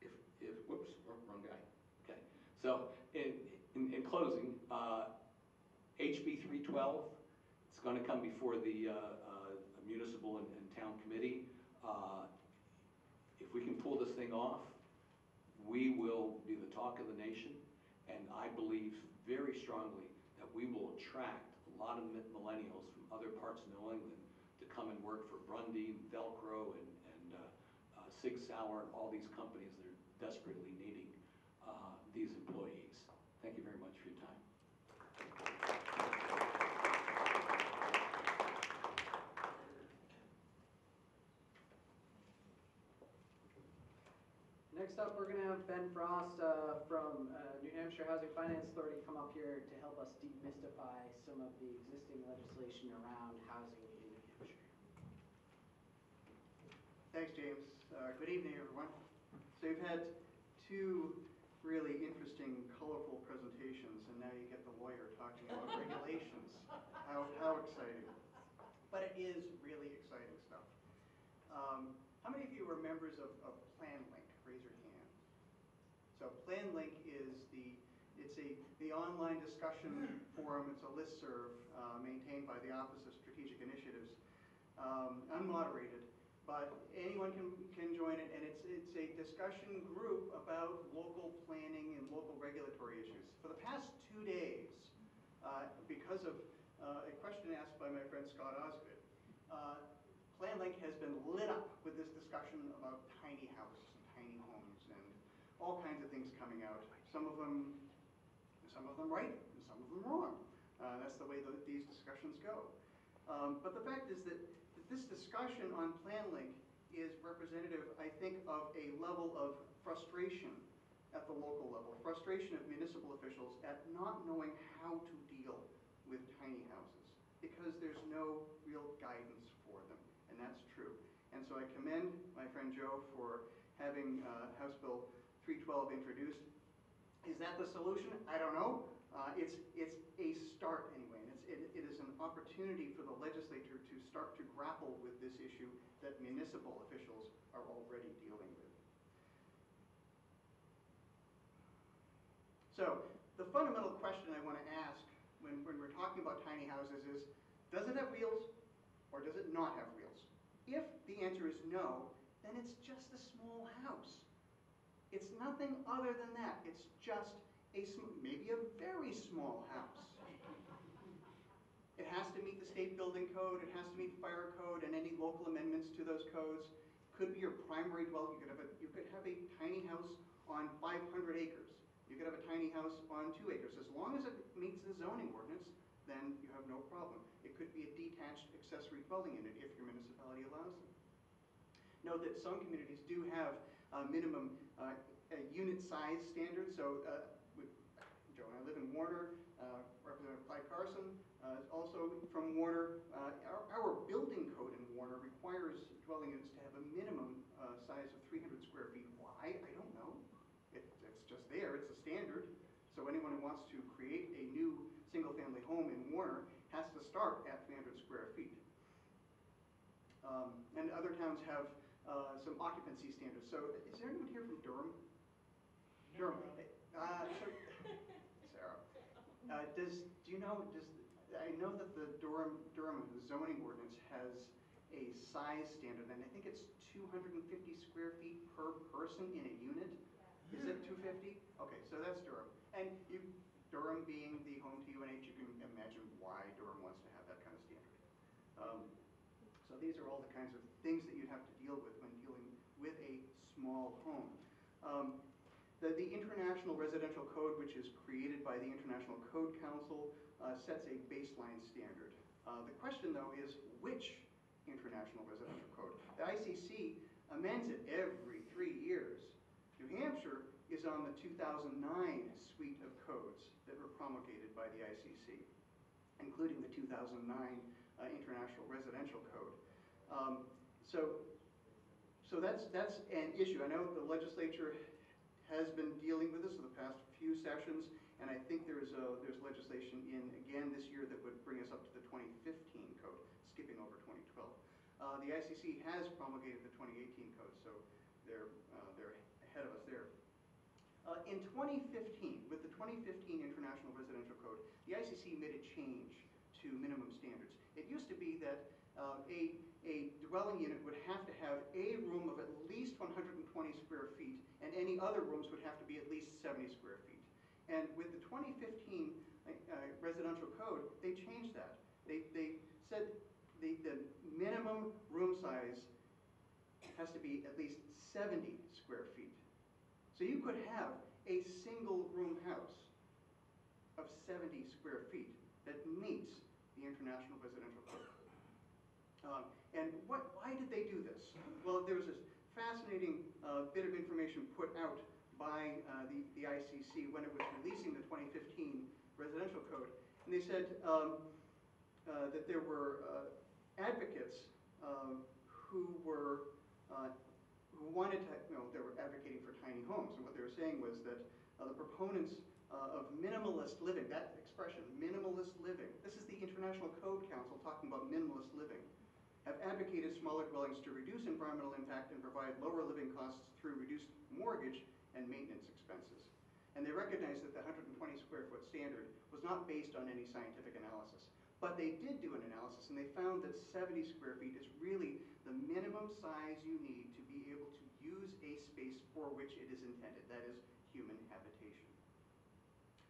if, if, whoops, wrong guy, okay. So, in, in, in closing, uh, HB three twelve, it's gonna come before the, uh, uh, municipal and, and town committee. Uh, If we can pull this thing off, we will be the talk of the nation, and I believe very strongly that we will attract a lot of mi- millennials from other parts of New England to come and work for Grundy, and Velcro, and, and uh, uh, Sig Sauer, and all these companies that are desperately needing uh, these employees. Thank you very much for your time. Next up, we're gonna have Ben Frost uh, from uh, New Hampshire Housing Finance Authority come up here to help us demystify some of the existing legislation around housing in New Hampshire. Thanks, James. Uh, Good evening, everyone. So you've had two really interesting, colorful presentations, and now you get the lawyer talking about (laughs) regulations. How, how exciting. But it is really exciting stuff. Um, How many of you are members of, of PlanLink? Raise your hand. So PlanLink is the, it's a, the online discussion (clears throat) forum, it's a listserv uh, maintained by the Office of Strategic Initiatives, um, unmoderated, but anyone can, can join it, and it's, it's a discussion group about local planning and local regulatory issues. For the past two days, uh, because of uh, a question asked by my friend Scott Osgood, uh, PlanLink has been lit up with this discussion about tiny houses and tiny homes and all kinds of things coming out. Some of them, some of them right, and some of them wrong. Uh, that's the way that these discussions go. Um, but the fact is that, that this discussion on PlanLink is representative, I think, of a level of frustration at the local level, frustration of municipal officials at not knowing how to deal with tiny houses because there's no real guidance for them, and that's true. And so I commend my friend Joe for having uh, House Bill 312 introduced. Is that the solution? I don't know. Uh, It's, it's a start anyway, and it's, it it is an opportunity for the legislature to start to grapple with this issue that municipal officials are already dealing with. So, the fundamental question I want to ask when, when we're talking about tiny houses is, does it have wheels or does it not have wheels? If the answer is no, then it's just a small house. It's nothing other than that. It's just a, maybe a very small house. It has to meet the state building code, it has to meet the fire code and any local amendments to those codes. Could be your primary dwelling, you could have a, you could have a tiny house on five hundred acres. You could have a tiny house on two acres. As long as it meets the zoning ordinance, then you have no problem. It could be a detached accessory dwelling unit if your municipality allows them. Note that some communities do have minimum uh, unit size standards, so uh, Joe and I live in Warner, uh, Representative Clyde Carson uh, is also from Warner. Uh, Our our building code in Warner requires dwelling units to have a minimum uh, size of 300 square feet. Why? I don't know. It- It's just there, it's a standard. So anyone who wants to create a new single-family home in Warner has to start at 300 square feet. Um, And other towns have uh, some occupancy standards. So is there anyone here from Durham? Durham. Uh, (laughs) Sarah, uh, does, do you know, does, I know that the Durham, Durham zoning ordinance has a size standard, and I think it's 250 square feet per person in a unit? Is it 250? Okay, so that's Durham. And you, Durham being the home to UNH, you can imagine why Durham wants to have that kind of standard. Um, So these are all the kinds of things that you'd have to deal with when dealing with a small home. Um, The, the International Residential Code, which is created by the International Code Council, uh, sets a baseline standard. Uh, The question, though, is which International Residential Code? The ICC amends it every three years. New Hampshire is on the 2009 suite of codes that were promulgated by the ICC, including the 2009 uh, International Residential Code. Um, So, so that's, that's an issue. I know the legislature has been dealing with this in the past few sessions, and I think there's, uh, there's legislation in, again, this year that would bring us up to the 2015 code, skipping over 2012. Uh, The ICC has promulgated the 2018 code, so they're, uh, they're ahead of us there. Uh, In 2015, with the 2015 International Residential Code, the ICC made a change to minimum standards. It used to be that uh, a, a dwelling unit would have to have a room of at least 120 square feet, and any other rooms would have to be at least 70 square feet. And with the 2015 uh, residential code, they changed that. They, they said the, the minimum room size has to be at least 70 square feet. So you could have a single room house of 70 square feet that meets the International Residential Code. Um, And what, why did they do this? Well, there was this fascinating uh, bit of information put out by uh, the, the ICC when it was releasing the 2015 residential code. And they said um, uh, that there were uh, advocates um, who were, uh, who wanted to, you know, they were advocating for tiny homes. And what they were saying was that uh, the proponents of minimalist living, that expression, minimalist living, this is the International Code Council talking about minimalist living, have advocated smaller dwellings to reduce environmental impact and provide lower living costs through reduced mortgage and maintenance expenses. And they recognize that the 120 square foot standard was not based on any scientific analysis. But they did do an analysis and they found that 70 square feet is really the minimum size you need to be able to use a space for which it is intended, that is, human habitation.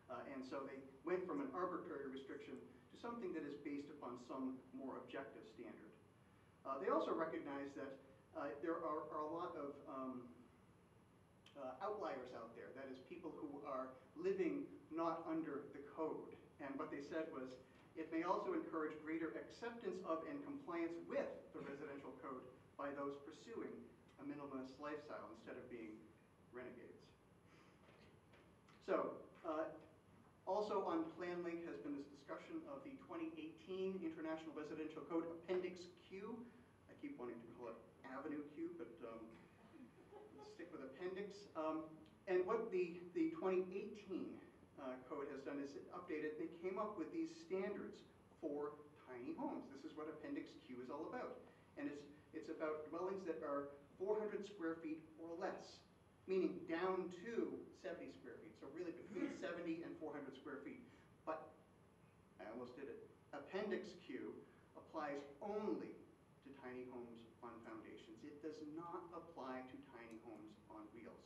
Uh, and so they went from an arbitrary restriction to something that is based upon some more objective standard. Uh, they also recognize that uh, there are, are a lot of um, uh, outliers out there, that is, people who are living not under the code. And what they said was, it may also encourage greater acceptance of and compliance with the residential code by those pursuing a minimalist lifestyle instead of being renegades. So, uh, also on Plan PlanLink has been this discussion of the 2018 International Residential Code Appendix Q. I keep wanting to call it Avenue Q, but um, stick with appendix. Um, And what the, the 2018 uh, code has done is it updated, they came up with these standards for tiny homes. This is what Appendix Q is all about. And it's, it's about dwellings that are 400 square feet or less, meaning down to 70 square feet. So really between (laughs) 70 and 400 square feet. But I almost did it. Appendix Q applies only to tiny homes on foundations. It does not apply to tiny homes on wheels.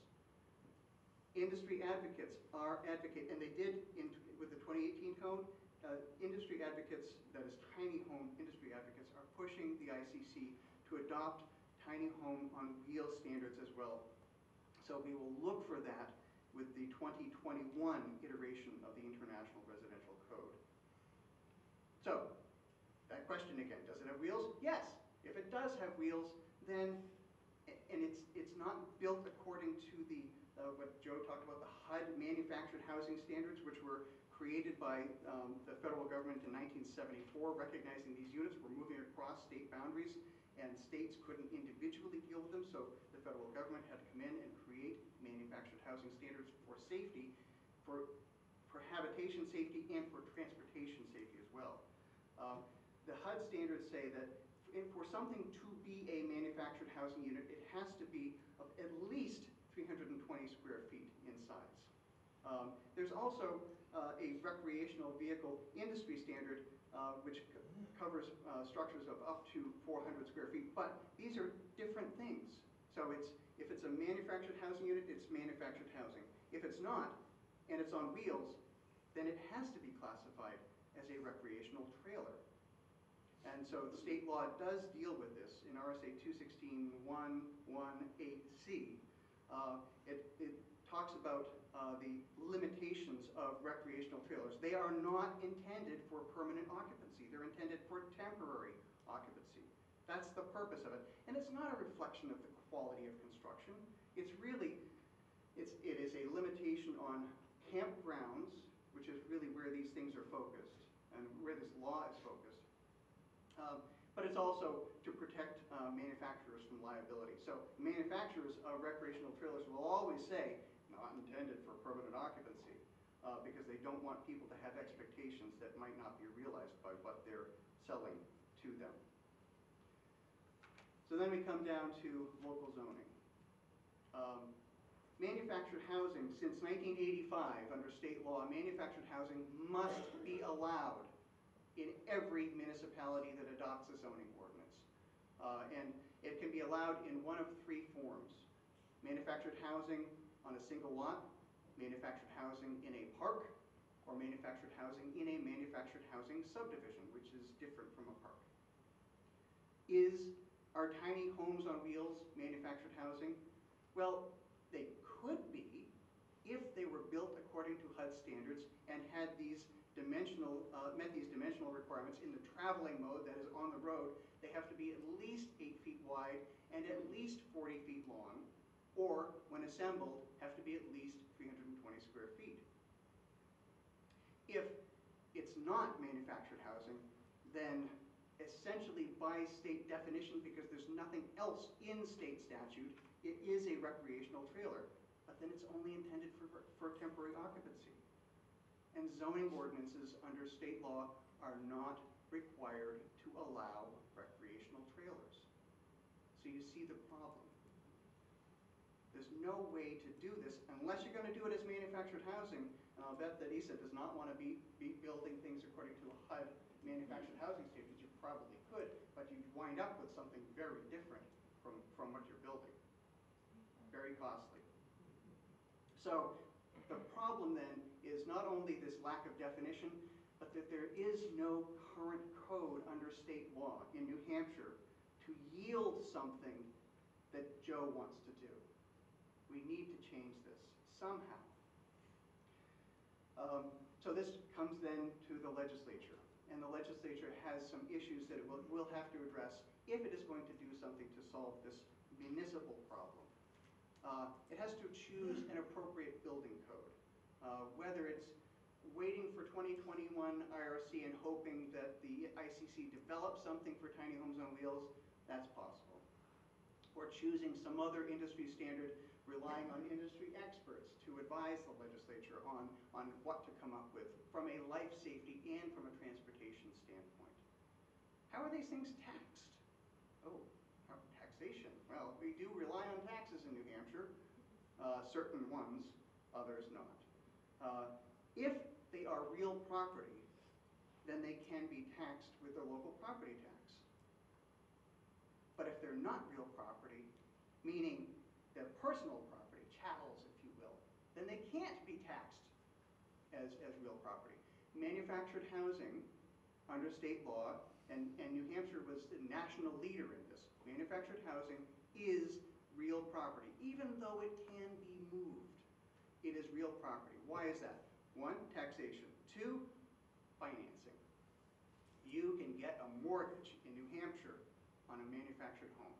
Industry advocates are advocate, and they did in, with the 2018 code, uh, industry advocates, that is tiny home industry advocates, are pushing the ICC to adopt tiny home on wheel standards as well. So we will look for that with the 2021 iteration of the International Residential Code. So, that question again, does it have wheels? Yes. If it does have wheels, then, and it's, it's not built according to the, uh, what Joe talked about, the HUD manufactured housing standards, which were created by um, the federal government in 1974, recognizing these units were moving across state boundaries, and states couldn't individually deal with them, so the federal government had to come in and create manufactured housing standards for safety, for, for habitation safety and for transportation safety as well. Um, The HUD standards say that for something to be a manufactured housing unit, it has to be of at least 320 square feet in size. Um, There's also uh, a recreational vehicle industry standard, uh, which covers uh, structures of up to 400 square feet, but these are different things. So it's, if it's a manufactured housing unit, it's manufactured housing. If it's not, and it's on wheels, then it has to be classified as a recreational trailer. And so the state law does deal with this in RSA 216.118C. Uh, It, it talks about uh, the limitations of recreational trailers. They are not intended for permanent occupancy. They're intended for temporary occupancy. That's the purpose of it. And it's not a reflection of the quality of construction. It's really, it's, it is a limitation on campgrounds, which is really where these things are focused and where this law is focused. Um, But it's also to protect uh, manufacturers from liability. So manufacturers of recreational trailers will always say, not intended for permanent occupancy, uh, because they don't want people to have expectations that might not be realized by what they're selling to them. So then we come down to local zoning. Um, Manufactured housing, since 1985, under state law, manufactured housing must be allowed in every municipality that adopts a zoning ordinance. Uh, And it can be allowed in one of three forms. Manufactured housing on a single lot, manufactured housing in a park, or manufactured housing in a manufactured housing subdivision, which is different from a park. Is, are tiny homes on wheels manufactured housing? Well, they could be if they were built according to HUD standards and had these dimensional, uh, met these dimensional requirements in the traveling mode that is on the road. They have to be at least eight feet wide and at least 40 feet long, or when assembled, have to be at least 320 square feet. If it's not manufactured housing, then essentially by state definition, because there's nothing else in state statute, it is a recreational trailer, but then it's only intended for, for temporary occupancy. And zoning ordinances under state law are not required to allow recreational trailers. So you see the problem. There's no way to do this unless you're gonna do it as manufactured housing. And I'll bet that Isa does not wanna be, be building things according to a HUD manufactured housing standards. You probably could, but you'd wind up with something very different from, from what you're building. Very costly. So the problem then is not only this lack of definition, but that there is no current code under state law in New Hampshire to yield something that Joe wants to do. We need to change this somehow. Um, So this comes then to the legislature, and the legislature has some issues that it will, will have to address if it is going to do something to solve this municipal problem. Uh, It has to choose an appropriate building code, Uh, whether it's waiting for 2021 IRC and hoping that the ICC develops something for tiny homes on wheels, that's possible. Or choosing some other industry standard, relying on industry experts to advise the legislature on, on what to come up with from a life safety and from a transportation standpoint. How are these things taxed? Oh, taxation. Well, we do rely on taxes in New Hampshire, uh, certain ones, others not. Uh, If they are real property, then they can be taxed with their local property tax. But if they're not real property, meaning they're personal property, chattels, if you will, then they can't be taxed as, as real property. Manufactured housing, under state law, and, and New Hampshire was the national leader in this, manufactured housing is real property, even though it can be moved. It is real property. Why is that? One, taxation. Two, financing. You can get a mortgage in New Hampshire on a manufactured home.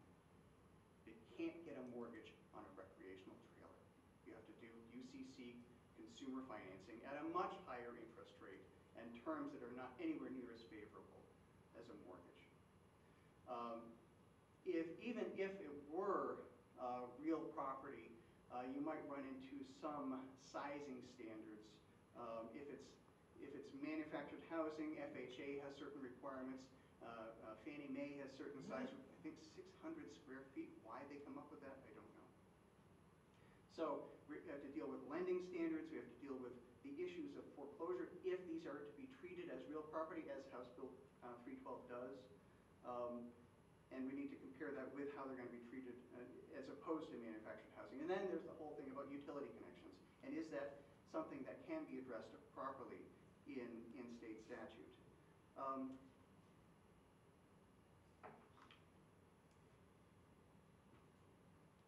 Can't get a mortgage on a recreational trailer. You have to do UCC consumer financing at a much higher interest rate and terms that are not anywhere near as favorable as a mortgage. Um, If, even if it were uh, real property, uh, you might run into some sizing standards. Um, If it's, if it's manufactured housing, FHA has certain requirements, uh, uh, Fannie Mae has certain size, I think 600 square feet. Why they come up with that, I don't know. So we have to deal with lending standards, we have to deal with the issues of foreclosure, if these are to be treated as real property, as House Bill uh, 312 does. Um, And we need to compare that with how they're going to be treated uh, as opposed to manufactured housing. And then there's the whole thing about utility connections. And is that something that can be addressed properly in, in state statute? Um,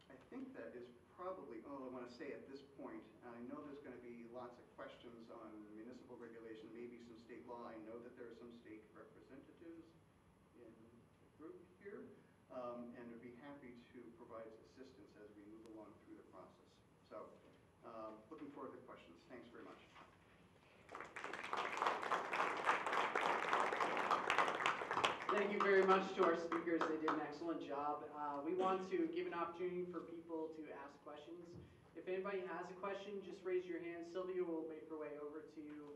I think that is probably all I want to say at this point. I know there's going to be lots of questions on municipal regulation, maybe some state law. I know that there are some state representatives in the group here, um, and would be happy to provide assistance as we move along through the process. So, um, looking forward to questions. Thanks very much. Thank you very much to our speakers. They did an excellent job. Uh, We want to give an opportunity for people to ask questions. If anybody has a question, just raise your hand. Sylvia will make her way over to you,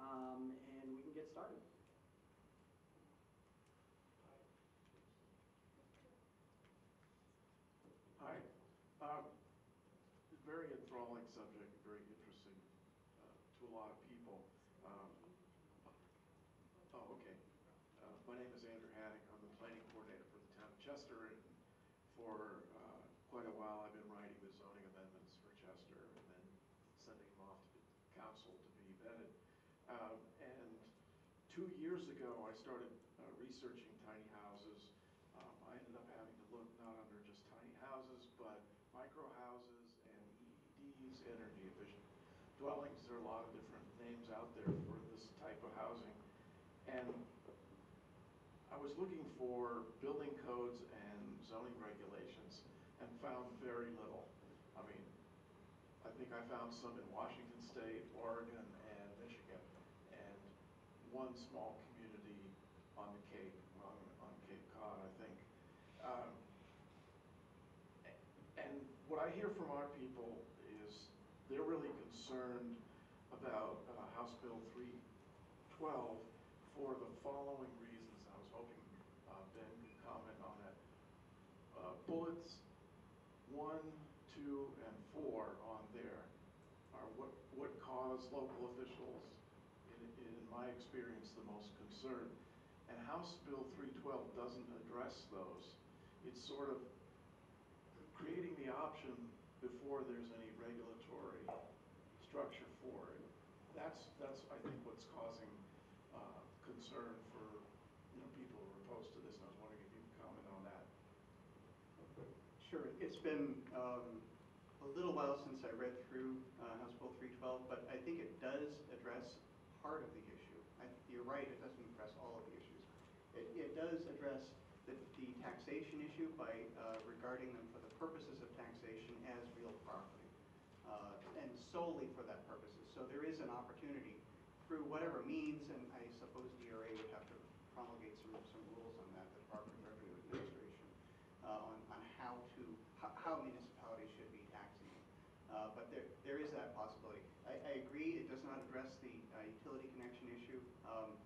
um, and we can get started. Hi. Um, Very enthralling subject, very interesting uh, to a lot of people. Um, Oh, okay. Uh, My name is Andrew Haddock. I'm the planning coordinator for the town of Chester. and For uh, quite a while, I've been writing the zoning amendments for Chester and then sending them off to the council to be vetted. Um, And two years ago, I started uh, researching tiny houses. Um, I ended up having to look not under just tiny houses, but micro houses and EEDs, energy efficient dwellings. There are a lot of different names out there for this type of housing. And I was looking for building codes and zoning regulations and found very little. I mean, I think I found some in Washington State, Oregon, and Michigan, and one small community on the Cape, on, on Cape Cod, I think. Um, And what I hear from our people is they're really concerned about uh, House Bill 312 for the following reasons. I was hoping uh, Ben could comment on that. Uh, Bullets one, two, and four on there are what, what cause local officials, in, in my experience, the most concern. And House Bill 312 doesn't address those. It's sort of creating the option before there's any regulatory structure for it. That's, that's, I think, what's causing uh, concern for, you know, people who are opposed to this, and I was wondering if you could comment on that. Sure, it's been um, a little while since I read through uh, House Bill 312, but I think it does address part of the issue. I- You're right, it doesn't address all of the issues. It, it does address the, the taxation issue by uh, regarding them for the purposes of taxation as real property, uh, and solely for that purposes. So there is an opportunity through whatever means, and I suppose DRA would have to promulgate some, some rules on that, the Department of Revenue Administration, uh, on, on how to, how- how municipalities should be taxing. Uh, But there, there is that possibility. I, I agree, it does not address the uh, utility connection issue. Um,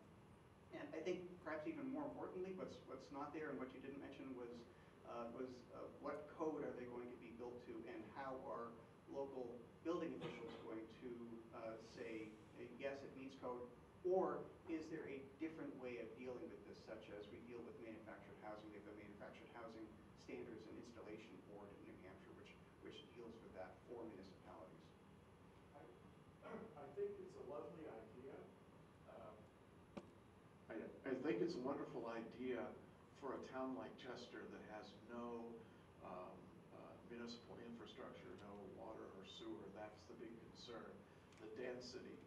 And I think perhaps even more importantly, what's, what's not there and what you didn't mention was, uh, was uh, what code are they going to be built to? And how are local building officials going to uh, say, eh, yes, it meets code? Or is there a such as we deal with manufactured housing. We have a manufactured housing standards and installation board in New Hampshire, which, which deals with that for municipalities. (clears throat) I think it's a lovely idea. Um, I, I think it's a wonderful idea for a town like Chester that has no um, uh, municipal infrastructure, no water or sewer. That's the big concern. The density,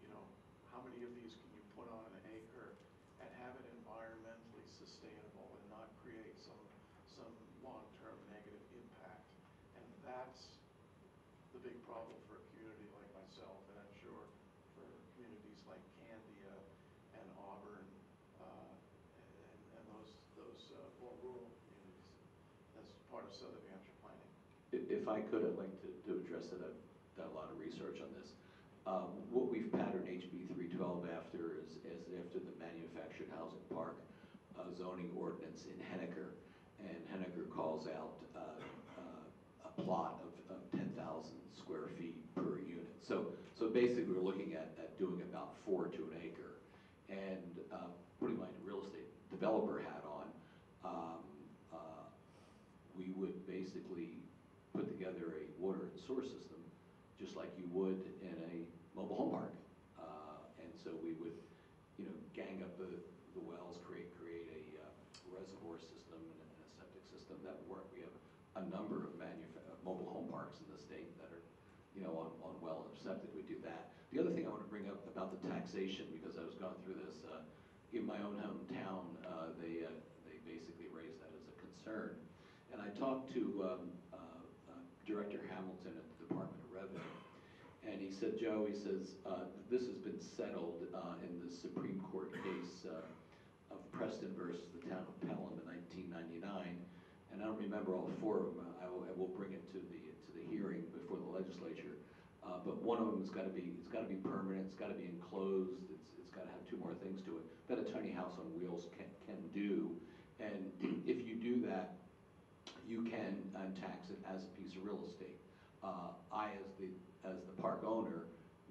you know, how many of these can you put on an acre and have it environmentally sustainable and not create some, some long-term negative impact? And that's the big problem for a community like myself, and I'm sure for communities like Candia and Auburn, uh, and, and those, those uh, more rural communities, as part of Southern New Hampshire planning. If- I could, I'd like to, to address that. I've done a lot of research on this. Um, What we've patterned HB 312 after is, is after the manufactured housing park uh, zoning ordinance in Henniker. And Henniker calls out uh, uh, a plot of, of 10,000 square feet per unit. So, so basically, we're looking at, at doing about four to an acre. And uh, putting my real estate developer hat on, um, uh, we would basically put together a water and sewer system, just like you would in a mobile home park. Uh, And so we would, you know, gang up the, the wells, create, create a uh, reservoir system and a septic system that would work. We have a number of mobile home parks in the state that are, you know, on, on well and septic, we do that. The other thing I want to bring up about the taxation, because I was going through this, uh, in my own hometown, uh, they, uh, they basically raised that as a concern. And I talked to um, Director Hamilton at the Department of Revenue, and he said, Joe, he says, uh, this has been settled uh, in the Supreme Court case uh, of Preston versus the town of Pelham in 1999. And I don't remember all four of them. I will, I will bring it to the, to the hearing before the legislature. Uh, But one of them has got to be, it's got to be permanent, it's got to be enclosed, it's, it's got to have two more things to it that a tiny house on wheels can, can do. And (clears throat) if you do that, you can uh, tax it as a piece of real estate. Uh, I, as the, as the park owner,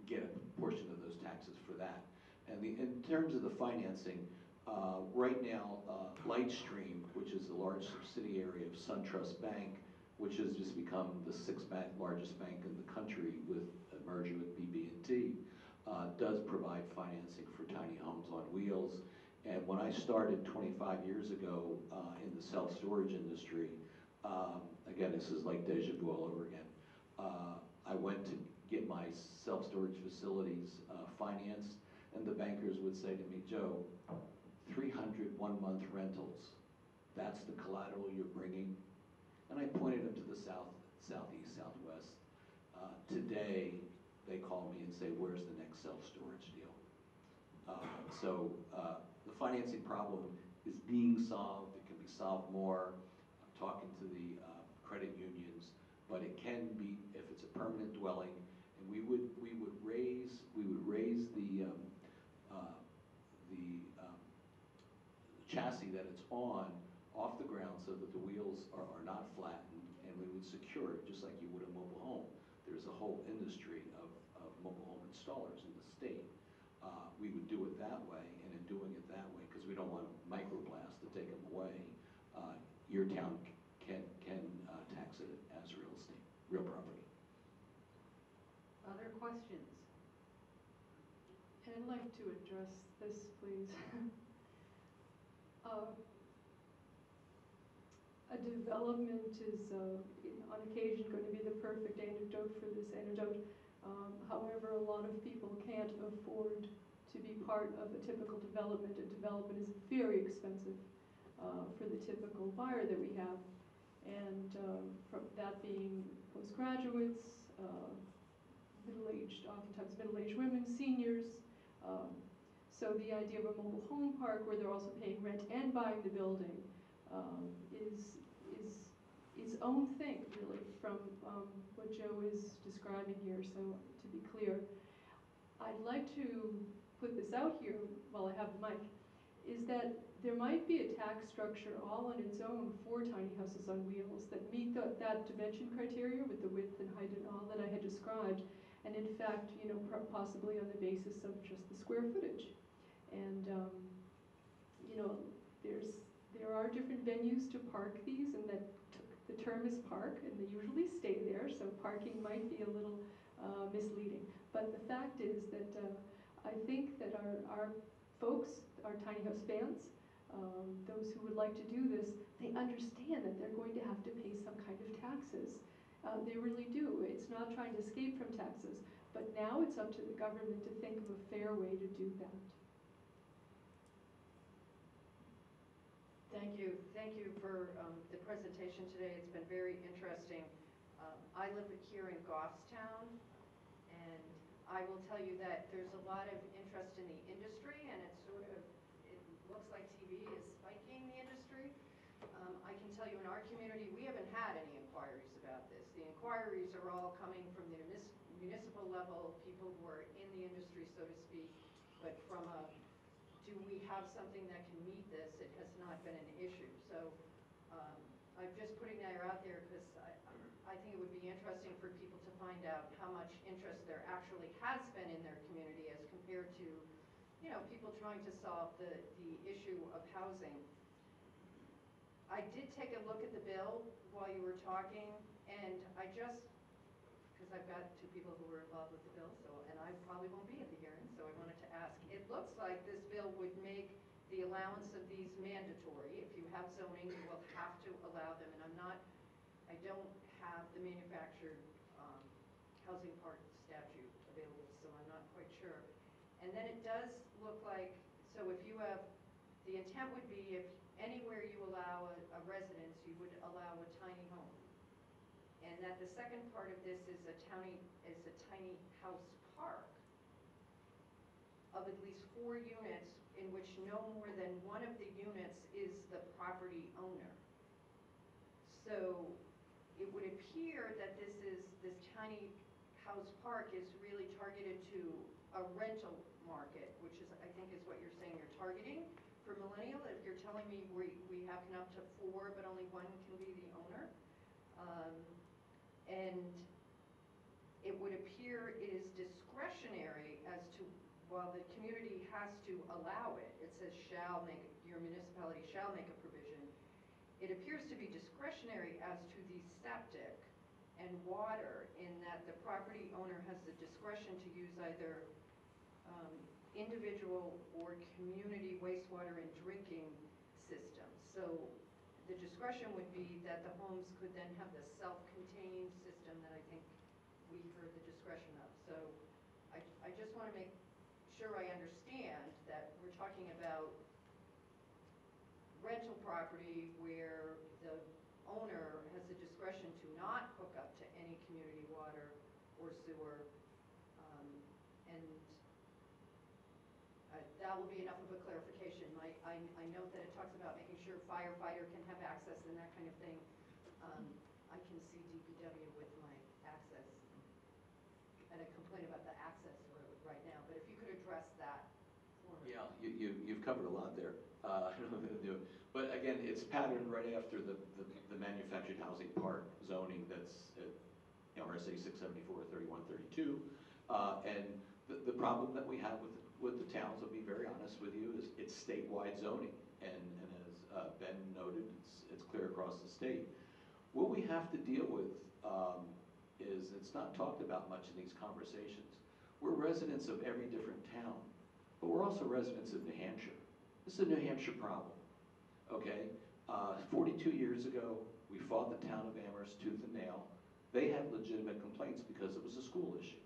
get a portion of those taxes for that. And the, in terms of the financing, uh, right now, uh, Lightstream, which is the large subsidiary of SunTrust Bank, which has just become the sixth bank, largest bank in the country with a merger with BB&T, uh, does provide financing for tiny homes on wheels. And when I started 25 years ago uh, in the self-storage industry, um, again, this is like deja vu all over again. Uh, I went to get my self-storage facilities uh, financed, and the bankers would say to me, Joe, 300 one-month rentals, that's the collateral you're bringing? And I pointed them to the south, southeast, southwest. Uh, Today, they call me and say, where's the next self-storage deal? Uh, So uh, the financing problem is being solved, it can be solved more. Talking to the uh, credit unions, but it can be, if it's a permanent dwelling, and we would, we would raise, we would raise the, um, uh, the um, chassis that it's on off the ground so that the wheels are, are not flattened, and we would secure it just like you would a mobile home. There's a whole industry of, of mobile home installers in the state. Uh, we would do it that way, and in doing it that way, because we don't want microblast to take them away, your town can, can uh, tax it as real estate, real property. Other questions? I'd like to address this, please. Uh, A development is, uh, on occasion, going to be the perfect antidote for this antidote. Um, However, a lot of people can't afford to be part of a typical development. A development is very expensive uh, for the typical buyer that we have. And um, from that being postgraduates, uh, middle-aged, oftentimes middle-aged women, seniors. Um, So the idea of a mobile home park where they're also paying rent and buying the building um, is, is its own thing, really, from um, what Joe is describing here, so to be clear. I'd like to put this out here while I have the mic, is that there might be a tax structure all on its own for tiny houses on wheels that meet the- that dimension criteria with the width and height and all that I had described, and in fact, you know, possibly on the basis of just the square footage. And, um, you know, there's, there are different venues to park these, and that, the term is park, and they usually stay there, so parking might be a little uh, misleading. But the fact is that uh, I think that our, our folks, our tiny house fans, um, those who would like to do this, they understand that they're going to have to pay some kind of taxes. Uh, They really do. It's not trying to escape from taxes, but now it's up to the government to think of a fair way to do that. Thank you, thank you for um, the presentation today, it's been very interesting. Um, I live here in Goffstown, and I will tell you that there's a lot of interest in the industry, and it's sort of, it looks like TV is spiking the industry. Um, I can tell you in our community, we haven't had any inquiries about this. The inquiries are all coming from the municipal level, people who are in the industry, so to speak, but from a do we have something that can meet this, it has not been an issue. So um, I'm just putting that out there because I, I think it would be interesting for people to find out how much interest there actually has been in their community as compared to, you know, people trying to solve the, the issue of housing. I did take a look at the bill while you were talking, and I just, because I've got two people who were involved with the bill, so, and I probably won't be at the hearing, so I wanted to ask. It looks like this bill would make the allowance of these mandatory. If you have zoning, you will have to allow them, and I'm not, I don't have the manufactured um, housing part statute available, so I'm not quite sure. And then it does look like, so if you have, the intent would be if anywhere you allow a a residence, you would allow a tiny home. And that the second part of this is a tiny, is a tiny house park of at least four units in which no more than one of the units is the property owner. So it would appear that this is, this tiny house park is really targeted to a rental market, which is, I think is what you're saying you're targeting for millennial. If you're telling me we, we have up to four, but only one can be the owner. Um, And it would appear it is discretionary as to, while the community has to allow it, it says shall make, your municipality shall make a provision. It appears to be discretionary as to the septic and water in that the property owner has the discretion to use either um, individual or community wastewater and drinking systems. So the discretion would be that the homes could then have the self-contained system that I think we heard the discretion of. So I, I just want to make sure I understand that we're talking about rental property where the owner has the discretion to not hook up to any community water or sewer. um, And uh, that will be enough of a clarification. My, I, I note that it talks about making sure firefighter can have access and that kind of thing. Um, I can see DPW with my access and a complaint about the access road right now, but if you could address that for me. Yeah, you, you, you've covered a lot there. Uh, (laughs) I don't know do it. But again, it's patterned right after the, the the manufactured housing park zoning that's at, RSA six seventy-four, thirty-one, thirty-two. Uh, and the, the problem that we have with, with the towns, I'll be very honest with you, is it's statewide zoning. And, and as uh, Ben noted, it's, it's clear across the state. What we have to deal with, um, is, it's not talked about much in these conversations. We're residents of every different town, but we're also residents of New Hampshire. This is a New Hampshire problem, okay? Uh, Forty-two years ago, we fought the town of Amherst tooth and nail. They had legitimate complaints because it was a school issue.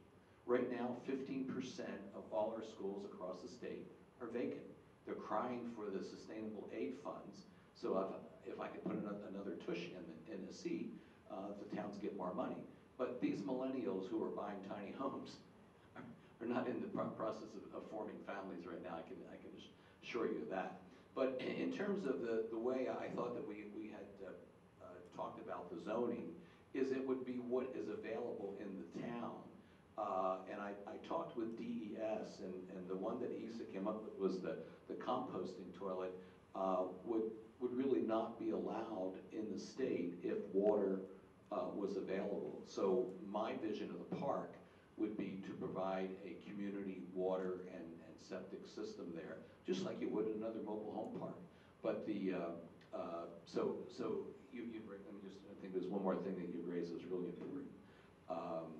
Right now, fifteen percent of all our schools across the state are vacant. They're crying for the sustainable aid funds, so if, if I could put ano- another tush in the, in the seat, uh, the towns get more money. But these millennials who are buying tiny (laughs) homes are, not in the process of, of forming families right now, I can, I can assure you of that. But in terms of the, the way I thought that we, we had uh, uh, talked about the zoning, is it would be what is available in the town. Uh, And I, I talked with DES, and, and the one that ESA came up with was the, the composting toilet uh, would, would really not be allowed in the state if water uh, was available. So my vision of the park would be to provide a community water and, and septic system there, just like you would in another mobile home park. But the, uh, uh, so, so you, you, let me just, I think there's one more thing that you raised that's really important. Um,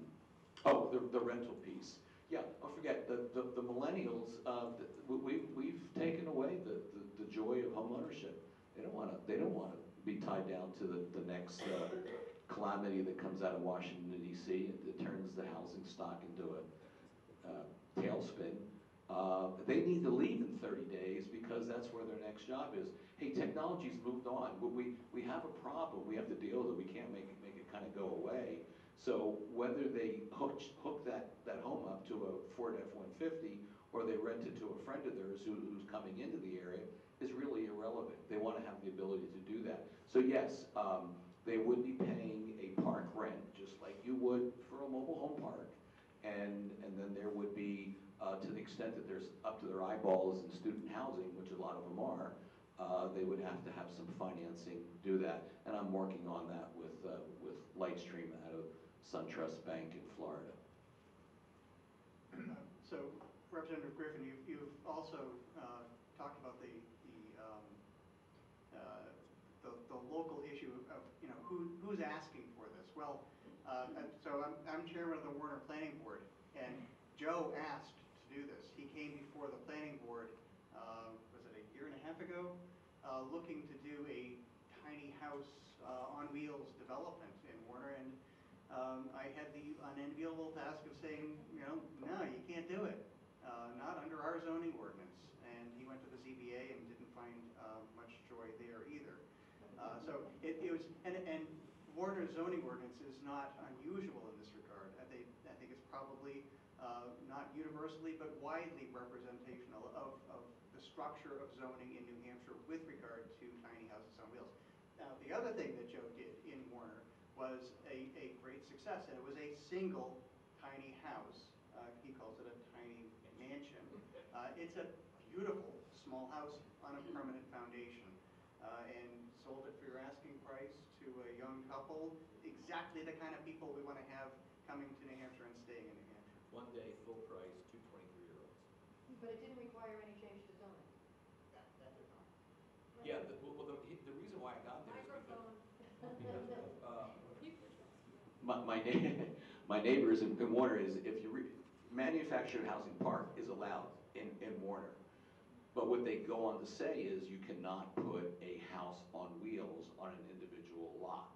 Oh, the, the rental piece. Yeah, don't forget, the, the the millennials, uh, the- we, we've, taken away the, the, the joy of homeownership. They don't wanna, they don't wanna be tied down to the, the next, uh, calamity that comes out of Washington DC. It it turns the housing stock into a, uh, tailspin. Uh, they need to leave in thirty days because that's where their next job is. Hey, technology's moved on, we, we have a problem, we have to deal with it, we can't make it, make it kind of go away. So whether they hook, hook that, that home up to a Ford F-150 or they rent it to a friend of theirs who, who's coming into the area is really irrelevant. They want to have the ability to do that. So yes, um, they would be paying a park rent, just like you would for a mobile home park. And, and then there would be, uh, to the extent that there's up to their eyeballs in student housing, which a lot of them are, uh, they would have to have some financing do that. And I'm working on that with, uh, with Lightstream out of SunTrust Bank in Florida. So Representative Griffin, you've, you've also uh, talked about the, the, um, uh, the, the local issue who, who's asking for this? Well, uh, so I'm, I'm chairman of the Warner Planning Board, and Joe asked to do this. He came before the planning board, uh, was it a year and a half ago? Uh, looking to do a tiny house uh, on wheels development in Warner, and um, I had the unenviable task of saying, you know, no, you can't do it, uh, not under our zoning ordinance. And he went to the ZBA and didn't find uh, much joy there either. Uh, So it it was, and, and Warner's zoning ordinance is not unusual in this regard. I think, I think it's probably uh, not universally, but widely representational of, of the structure of zoning in New Hampshire with regard to tiny houses on wheels. Now, the other thing that Joe did in Warner was a, a great success, and it was a single tiny house. Uh, He calls it a tiny mansion. Uh, It's a beautiful, small house on a permanent foundation, uh, and sold it for your asking price to a young couple, exactly the kind of people we want to have coming to New Hampshire and staying in New Hampshire. One day, full price, two 23-year-olds. But it didn't require any change to zoning. That does not. Yeah, the, well, the, the reason why I got there is because, because, uh, (laughs) My, my, neigh- (laughs) my neighbors in, in Warner is, if you, re- manufactured housing park is allowed in, in Warner. But what they go on to say is you cannot put a house on wheels on an individual lot.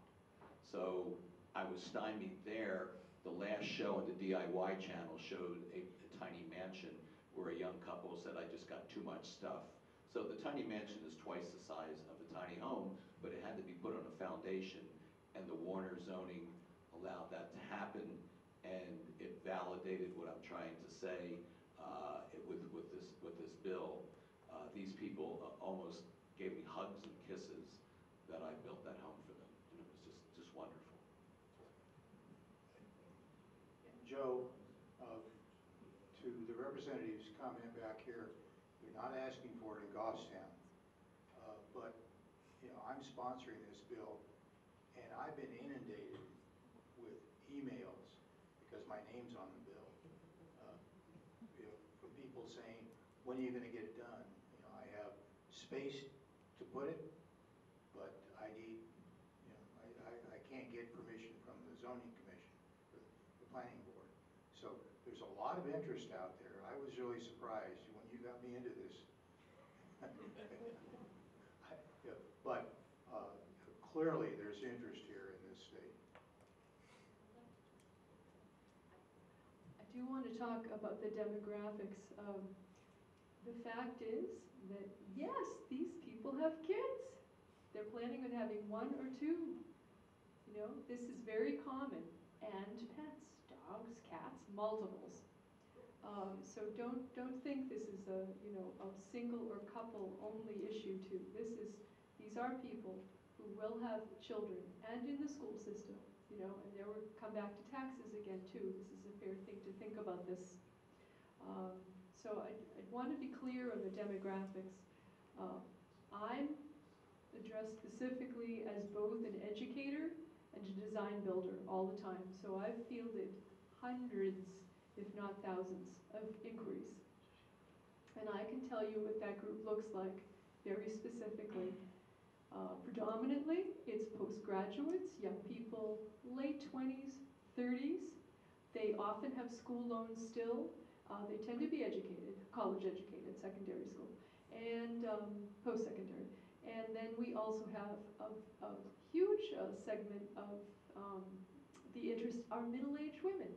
So I was stymied there. The last show on the DIY channel showed a, a tiny mansion where a young couple said, I just got too much stuff. So the tiny mansion is twice the size of a tiny home, but it had to be put on a foundation. And the Warner zoning allowed that to happen, and it validated what I'm trying to say uh, with, with this, with this bill. These people almost gave me hugs and kisses that I built that home for them, and it was just, just wonderful. Joe, uh, to the representative's coming back here, you're not asking for it in Goffstown. Uh, But, you know, I'm sponsoring this bill, and I've been inundated with emails because my name's on the bill. uh, You know, from people saying, when are you gonna get it done? You know, I have space to put it, but I need, you know, I, I, I can't get permission from the zoning commission, the planning board. So there's a lot of interest out there. I was really surprised when you got me into this. (laughs) I- yeah, But uh, clearly, there's interest here in this state. I do want to talk about the demographics. Um, The fact is that, yes, these people have kids. They're planning on having one or two. You know, this is very common. And pets, dogs, cats, multiples. Um, So don't, don't think this is a, you know, a single or couple only issue too. This is, these are people who will have children and in the school system, you know, and there will come back to taxes again too. This is a fair thing to think about this. Um, So I'd, I'd want to be clear on the demographics. Uh, I'm addressed specifically as both an educator and a design builder all the time. So I've fielded hundreds, if not thousands, of inquiries. And I can tell you what that group looks like very specifically. Uh, Predominantly, it's postgraduates, young people, late 20s, 30s. They often have school loans still. Uh, They tend to be educated, college educated, secondary school, and um, post-secondary. And then we also have a, a huge uh, segment of um, the interest are middle-aged women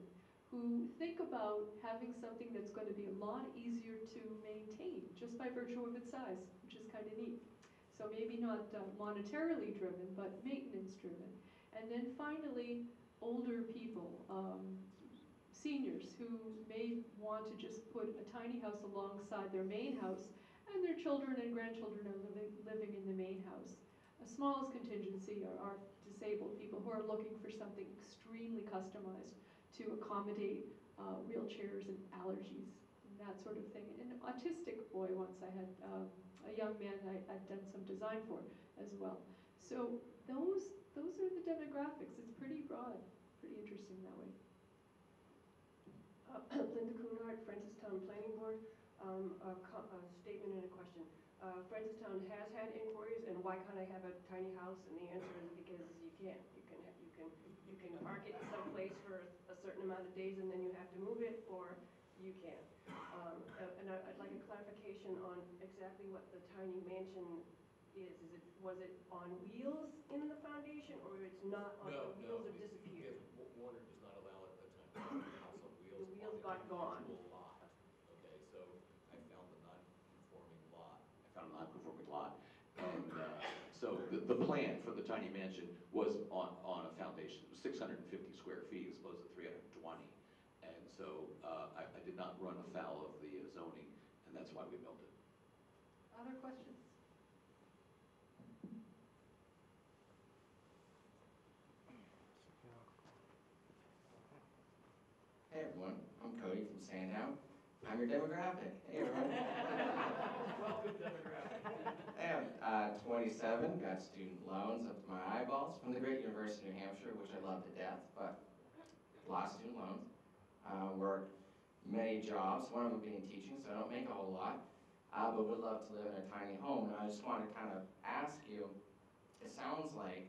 who think about having something that's going to be a lot easier to maintain just by virtue of its size, which is kind of neat. So maybe not uh, monetarily driven, but maintenance driven. And then finally, older people, um, seniors who may want to just put a tiny house alongside their main house and their children and grandchildren are living, living in the main house. The smallest contingency are, are disabled people who are looking for something extremely customized to accommodate uh, wheelchairs and allergies and that sort of thing. An autistic boy once I had, um, a young man I, I'd done some design for as well. So those, those are the demographics. It's pretty broad, pretty interesting that way. Uh, (clears throat) Linda Coonard, Francistown Planning Board. Um, A a statement and a question. Uh, Francistown has had inquiries, and why can't I have a tiny house? And the answer is because you can't. You can, you can, you can park it someplace for a certain amount of days, and then you have to move it, or you can't. Um, And I- I'd like a clarification on exactly what the tiny mansion is. Is it, was it on wheels in the foundation, or it's not on, No, the no, wheels have it- disappeared? Warner does not allow a a tiny house on wheels. The wheels got gone. individual lot. Okay, so I found the non-conforming lot. I found a non-conforming lot. And uh, so the, the plan for the tiny mansion was on, on a foundation, it was 650 square feet as opposed to 320. And so uh, I, I did not run afoul of the zoning, and that's why we built it. Other questions? Hey everyone, I'm Cody from Sandown. I'm your demographic. Hey everyone. Welcome demographic. I am uh, 27, got student loans up to my eyeballs from the great University of New Hampshire, which I love to death, but of student loans. Uh, work many jobs, one of them being teaching, so I don't make a whole lot, uh, but would love to live in a tiny home. And I just want to kind of ask you, it sounds like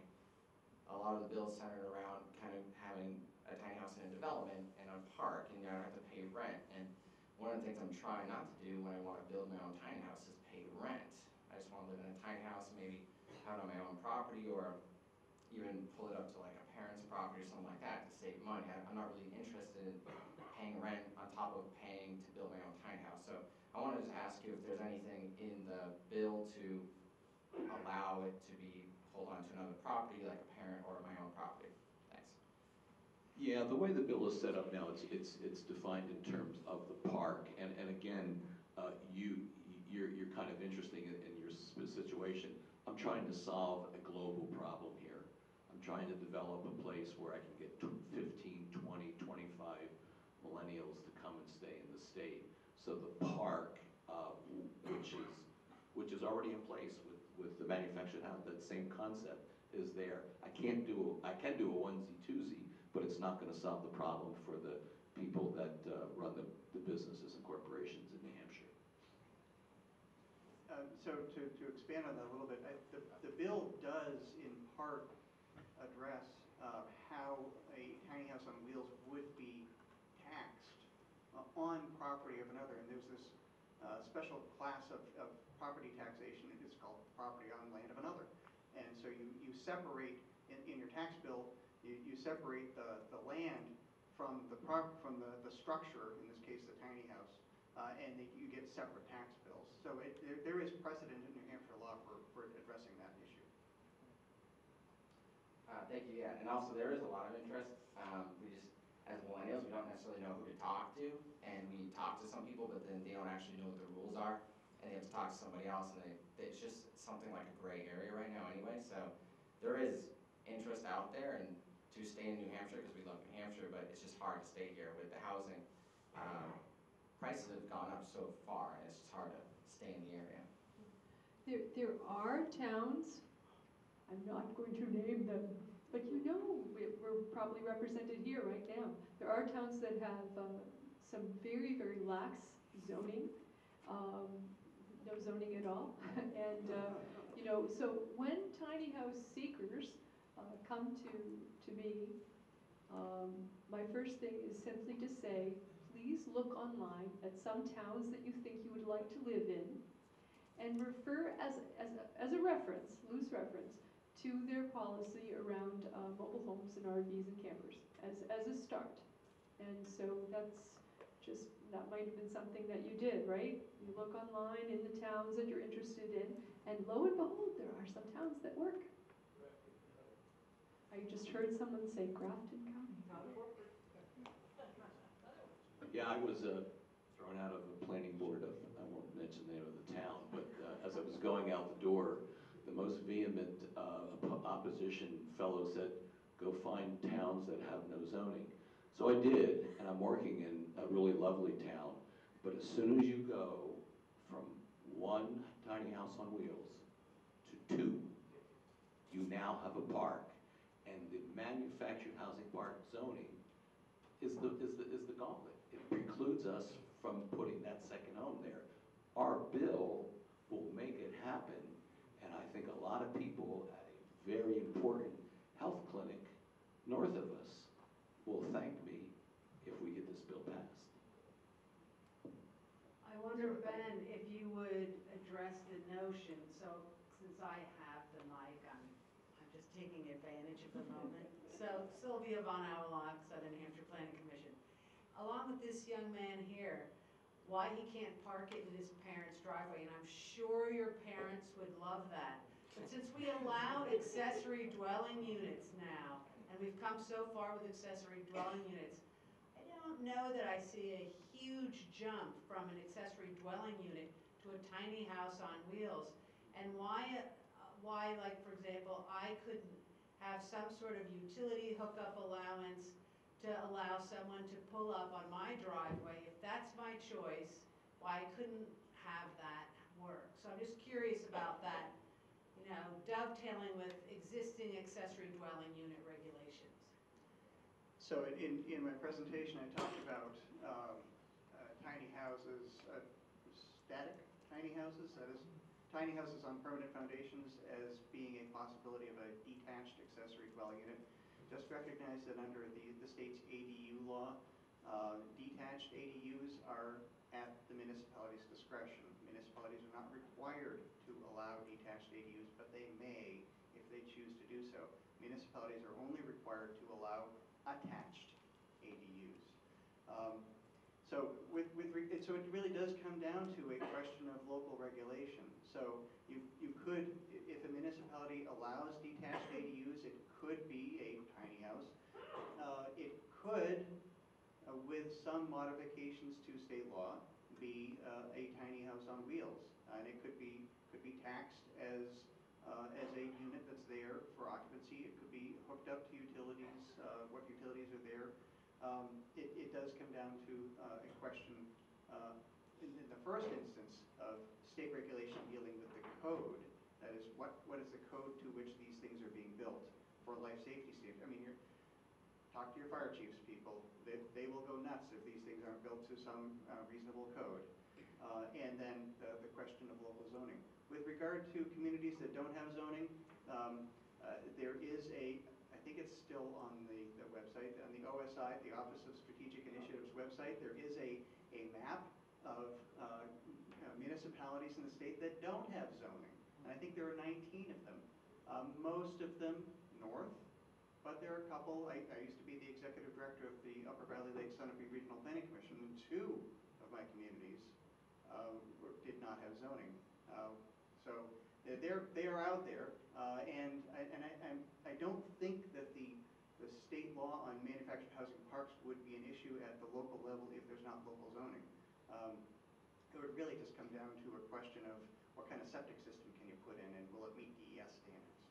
a lot of the bills centered around kind of having a tiny house in a development and a park, and you don't have to pay rent. And one of the things I'm trying not to do when I want to build my own tiny house is pay rent. I just want to live in a tiny house, maybe it on my own property, or even pull it up to like a parent's property or something like that to save money. I- I'm not really interested in paying rent on top of paying to build my own tiny house. So I want to just ask you if there's anything in the bill to allow it to be pulled onto another property, like a parent or my own property. Thanks. Yeah, the way the bill is set up now, it's, it's, it's defined in terms of the park, and, and again, uh, you, you're, you're kind of interesting in, in situation. I'm trying to solve a global problem here. I'm trying to develop a place where I can get 15, 20, 25 millennials to come and stay in the state. So the park, uh, which is, which is already in place with, with the manufactured house, that same concept is there. I can't do, I can do a onesie twosie, but it's not gonna solve the problem for the people that uh, run the, the businesses and corporations in Hampshire. Uh, So to, to expand on that a little bit, I- the, the bill does in part address uh, how a tiny house on wheels would be taxed uh, on property of another. And there's this uh, special class of, of property taxation, and it's called property on land of another. And so you, you separate, in, in your tax bill, you, you separate the, the land from the prop, from the, the structure, in this case, the tiny house, uh, and you get separate tax bills. So it, there, there is precedent in New Hampshire law for, for addressing that issue. Uh, thank you, yeah, and also there is a lot of interest, um, we just, as millennials, we don't necessarily know who to talk to, and we talk to some people, but then they don't actually know what the rules are, and they have to talk to somebody else, and they, it's just something like a gray area right now anyway, so there is interest out there, and to stay in New Hampshire, because we love New Hampshire, but it's just hard to stay here with the housing. Um, prices have gone up so far, it's just hard to stay in the area. There, there are towns, I'm not going to name them, but you know, we- we're probably represented here right now. There are towns that have uh, some very, very lax zoning, um, no zoning at all. (laughs) And, uh, you know, so when tiny house seekers uh, come to, to me, um, my first thing is simply to say, please look online at some towns that you think you would like to live in and refer as, as, a, as a reference, loose reference, to their policy around uh, mobile homes and RVs and campers as, as a start. And so that's just, that might have been something that you did, right? You look online in the towns that you're interested in, and lo and behold, there are some towns that work. I just heard someone say Grafton County. Yeah, I was uh, thrown out of the planning board of, I won't mention the name of the town, but uh, as I was going out the door, the most vehement uh, opposition fellow said, go find towns that have no zoning. So I did, and I'm working in a really lovely town, but as soon as you go from one tiny house on wheels to two, you now have a park, and the manufactured housing park zoning is the, is the, is the gauntlet. It precludes us from putting that second home there. Our bill will make it happen, and I think a lot of people at a very important health clinic north of us will thank me if we get this bill passed. I wonder, Ben, if you would address the notion, so since I have the mic, I'm, I'm just taking advantage of the moment. (laughs) So Sylvia Von Aulock, Southern New Hampshire Planning Commission. Along with this young man here, why he can't park it in his parents' driveway, and I'm sure your parents would love that. But since we allow accessory dwelling units now, and we've come so far with accessory dwelling units, I don't know that I see a huge jump from an accessory dwelling unit to a tiny house on wheels. And why, why, like, for example, I couldn't have some sort of utility hookup allowance to allow someone to pull up on my driveway, if that's my choice, why I couldn't have that work. So I'm just curious about that, you know, dovetailing with existing accessory dwelling unit regulations. So in, in my presentation, I talked about um, uh, tiny houses, uh, static tiny houses, that is, tiny houses on permanent foundations as being a possibility of a detached accessory dwelling unit. Just recognize that under the, the state's ADU law, uh, detached ADUs are at the municipality's discretion. Municipalities are not required to allow detached ADUs, but they may if they choose to do so. Municipalities are only required to allow attached ADUs. Um, So with, with, so it really does come down to a question of local regulation. So you, you could, if a municipality allows detached ADUs, it could be a tiny house. Uh, It could, uh, with some modifications to state law, be uh, a tiny house on wheels. And it could be, could be taxed as, uh, as a unit that's there for occupancy. It could be hooked up to utilities, uh, what utilities are there. Um, It, it does come down to uh, a question, in in the first instance, of state regulation dealing with the code. That is, what, what is the code to which these things are being built for life safety standards? I mean, you're, talk to your fire chiefs, people. They, they will go nuts if these things aren't built to some uh, reasonable code. Uh, And then the, the question of local zoning. With regard to communities that don't have zoning, um, uh, there is a, I think it's still on the, the website, on the OSI, the Office of Strategic Initiatives website, there is a, a map of uh, municipalities in the state that don't have zoning. And I think there are 19 of them. Um, Most of them north, but there are a couple, I, I used to be the executive director of the Upper Valley Lake Sunapee Regional Planning Commission, and two of my communities uh, did not have zoning. Uh, So they're- they are out there, uh, and, I- and I, I don't think that the, the state law on manufactured housing parks would be an issue at the local level if there's not local zoning. Um, It would really just come down to a question of what kind of septic system can you put in, and will it meet DES standards?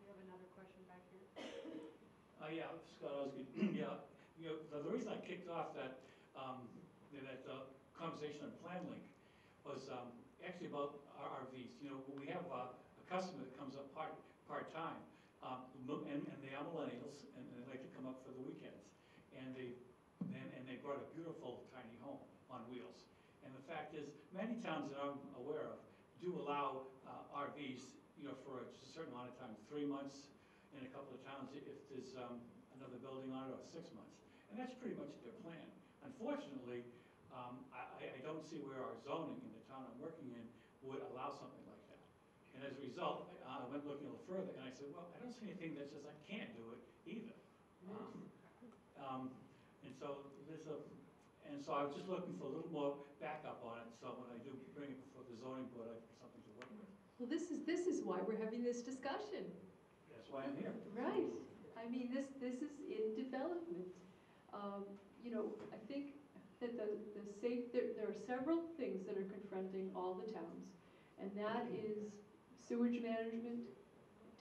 We have another question back here. Uh, yeah, Scott Osgood, (clears throat) yeah, you know, the, reason I kicked off that, um, that, uh, conversation on PlanLink was, um, actually about our RVs, you know, we have, uh, a customer that comes up part, part-time, um, and, and they are millennials, and they like to come up for the weekends, and they, and, and they brought a beautiful tiny home on wheels, And the fact is, many towns that I'm aware of do allow uh, RVs, you know, for a certain amount of time, three months, in a couple of towns if there's um, another building on it, or six months. And that's pretty much their plan. Unfortunately, um, I, I- I don't see where our zoning in the town I'm working in would allow something like that. And as a result, I went looking a little further, and I said, well, I don't see anything that says I can't do it either. Um, um, And so there's a, and so I was just looking for a little more backup on it, so when I do bring it before the zoning board, I've something to work with. Well, this is, this is why we're having this discussion. Why I'm here. Right. I mean, this, this is in development. Um, You know, I think that the, the safe, there, there are several things that are confronting all the towns. And that is sewage management,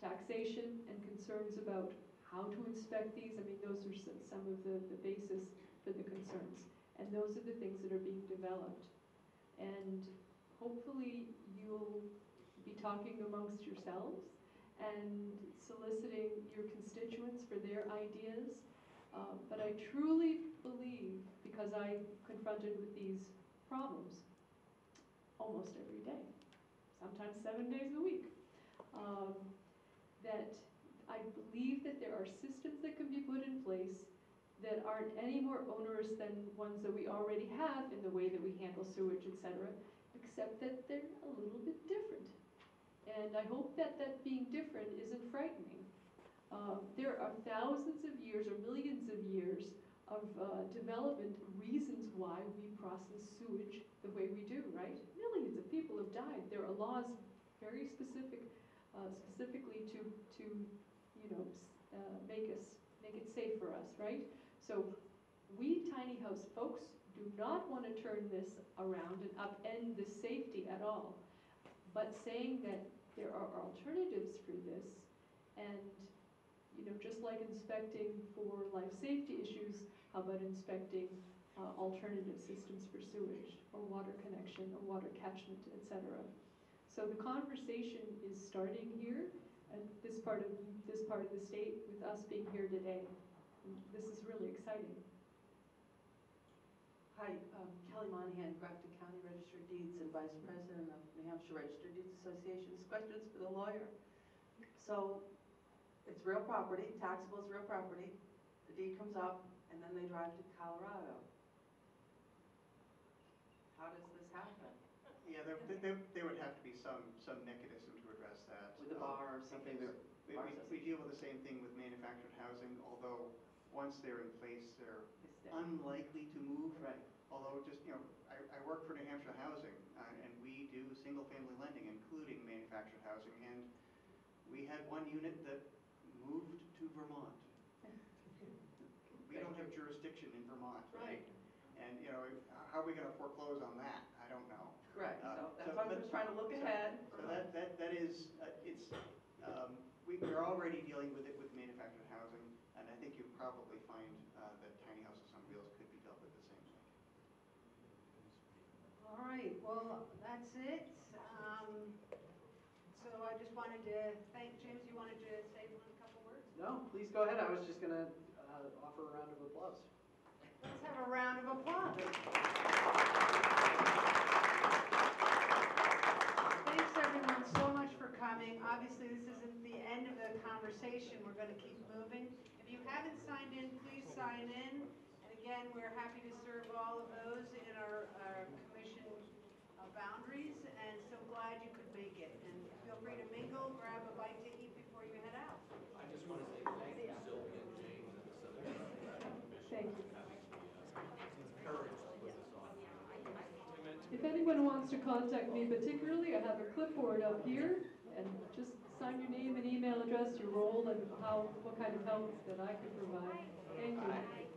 taxation, and concerns about how to inspect these. I mean, those are some, some of the, the basis for the concerns. And those are the things that are being developed. And hopefully you'll be talking amongst yourselves and soliciting your constituents for their ideas. Um, But I truly believe, because I'm confronted with these problems almost every day, sometimes seven days a week, um, that I believe that there are systems that can be put in place that aren't any more onerous than ones that we already have in the way that we handle sewage, et cetera, except that they're a little bit different. And I hope that that being different isn't frightening. Uh, There are thousands of years or millions of years of uh, development reasons why we process sewage the way we do, right? Millions of people have died. There are laws very specific, uh, specifically to, to, you know, uh, make us, make it safe for us, right? So we tiny house folks do not want to turn this around and upend the safety at all. But saying that there are alternatives for this, and, you know, just like inspecting for life safety issues, how about inspecting uh, alternative systems for sewage, or water connection, or water catchment, etc. So the conversation is starting here, at this part of, this part of the state, with us being here today. This is really exciting. Hi, um, Kelly Monahan, Grafton County Register of Deeds and Vice President of New Hampshire Register of Deeds Association. This question's for the lawyer. So, it's real property, taxable is real property. The deed comes up, and then they drive to Colorado. How does this happen? Yeah, there, there, there would have to be some, some mechanism to address that. With a bar or something, Because We, we- we deal with the same thing with manufactured housing, although, once they're in place, they're unlikely to move. Right. Although, just, you know, I, I work for New Hampshire Housing, uh, and we do single-family lending, including manufactured housing, and we had one unit that moved to Vermont. We don't have jurisdiction in Vermont. Right. And, you know, how are we gonna foreclose on that? I don't know. Correct, Uh, so that's so- why I'm but- just trying to look ahead. So that, that, that is, uh, it's, um, we, we're already dealing with it with manufactured housing, and I think you'll probably find, uh, that tiny houses on wheels could be dealt with the same way. All right, well, that's it. Um, So I just wanted to thank, James, you wanted to say one couple words? No, please go ahead. I was just gonna uh, offer a round of applause. Let's have a round of applause. Thanks, everyone, so much for coming. Obviously, this isn't the end of the conversation. We're going to keep moving. If you haven't signed in, please sign in. And again, we're happy to serve all of those in our our uh, boundaries, and so glad you could make it. And feel free to mingle, grab a bite to eat before you head out. I just want to say thank you, Sylvia and James and the Southern Commission Thank you. for having me, uh, encouraged to put this on. If anyone wants to contact me particularly, I have a clipboard up here, and just sign your name and email address, your role, and how, what kind of help that I can provide. Thank you. Vice President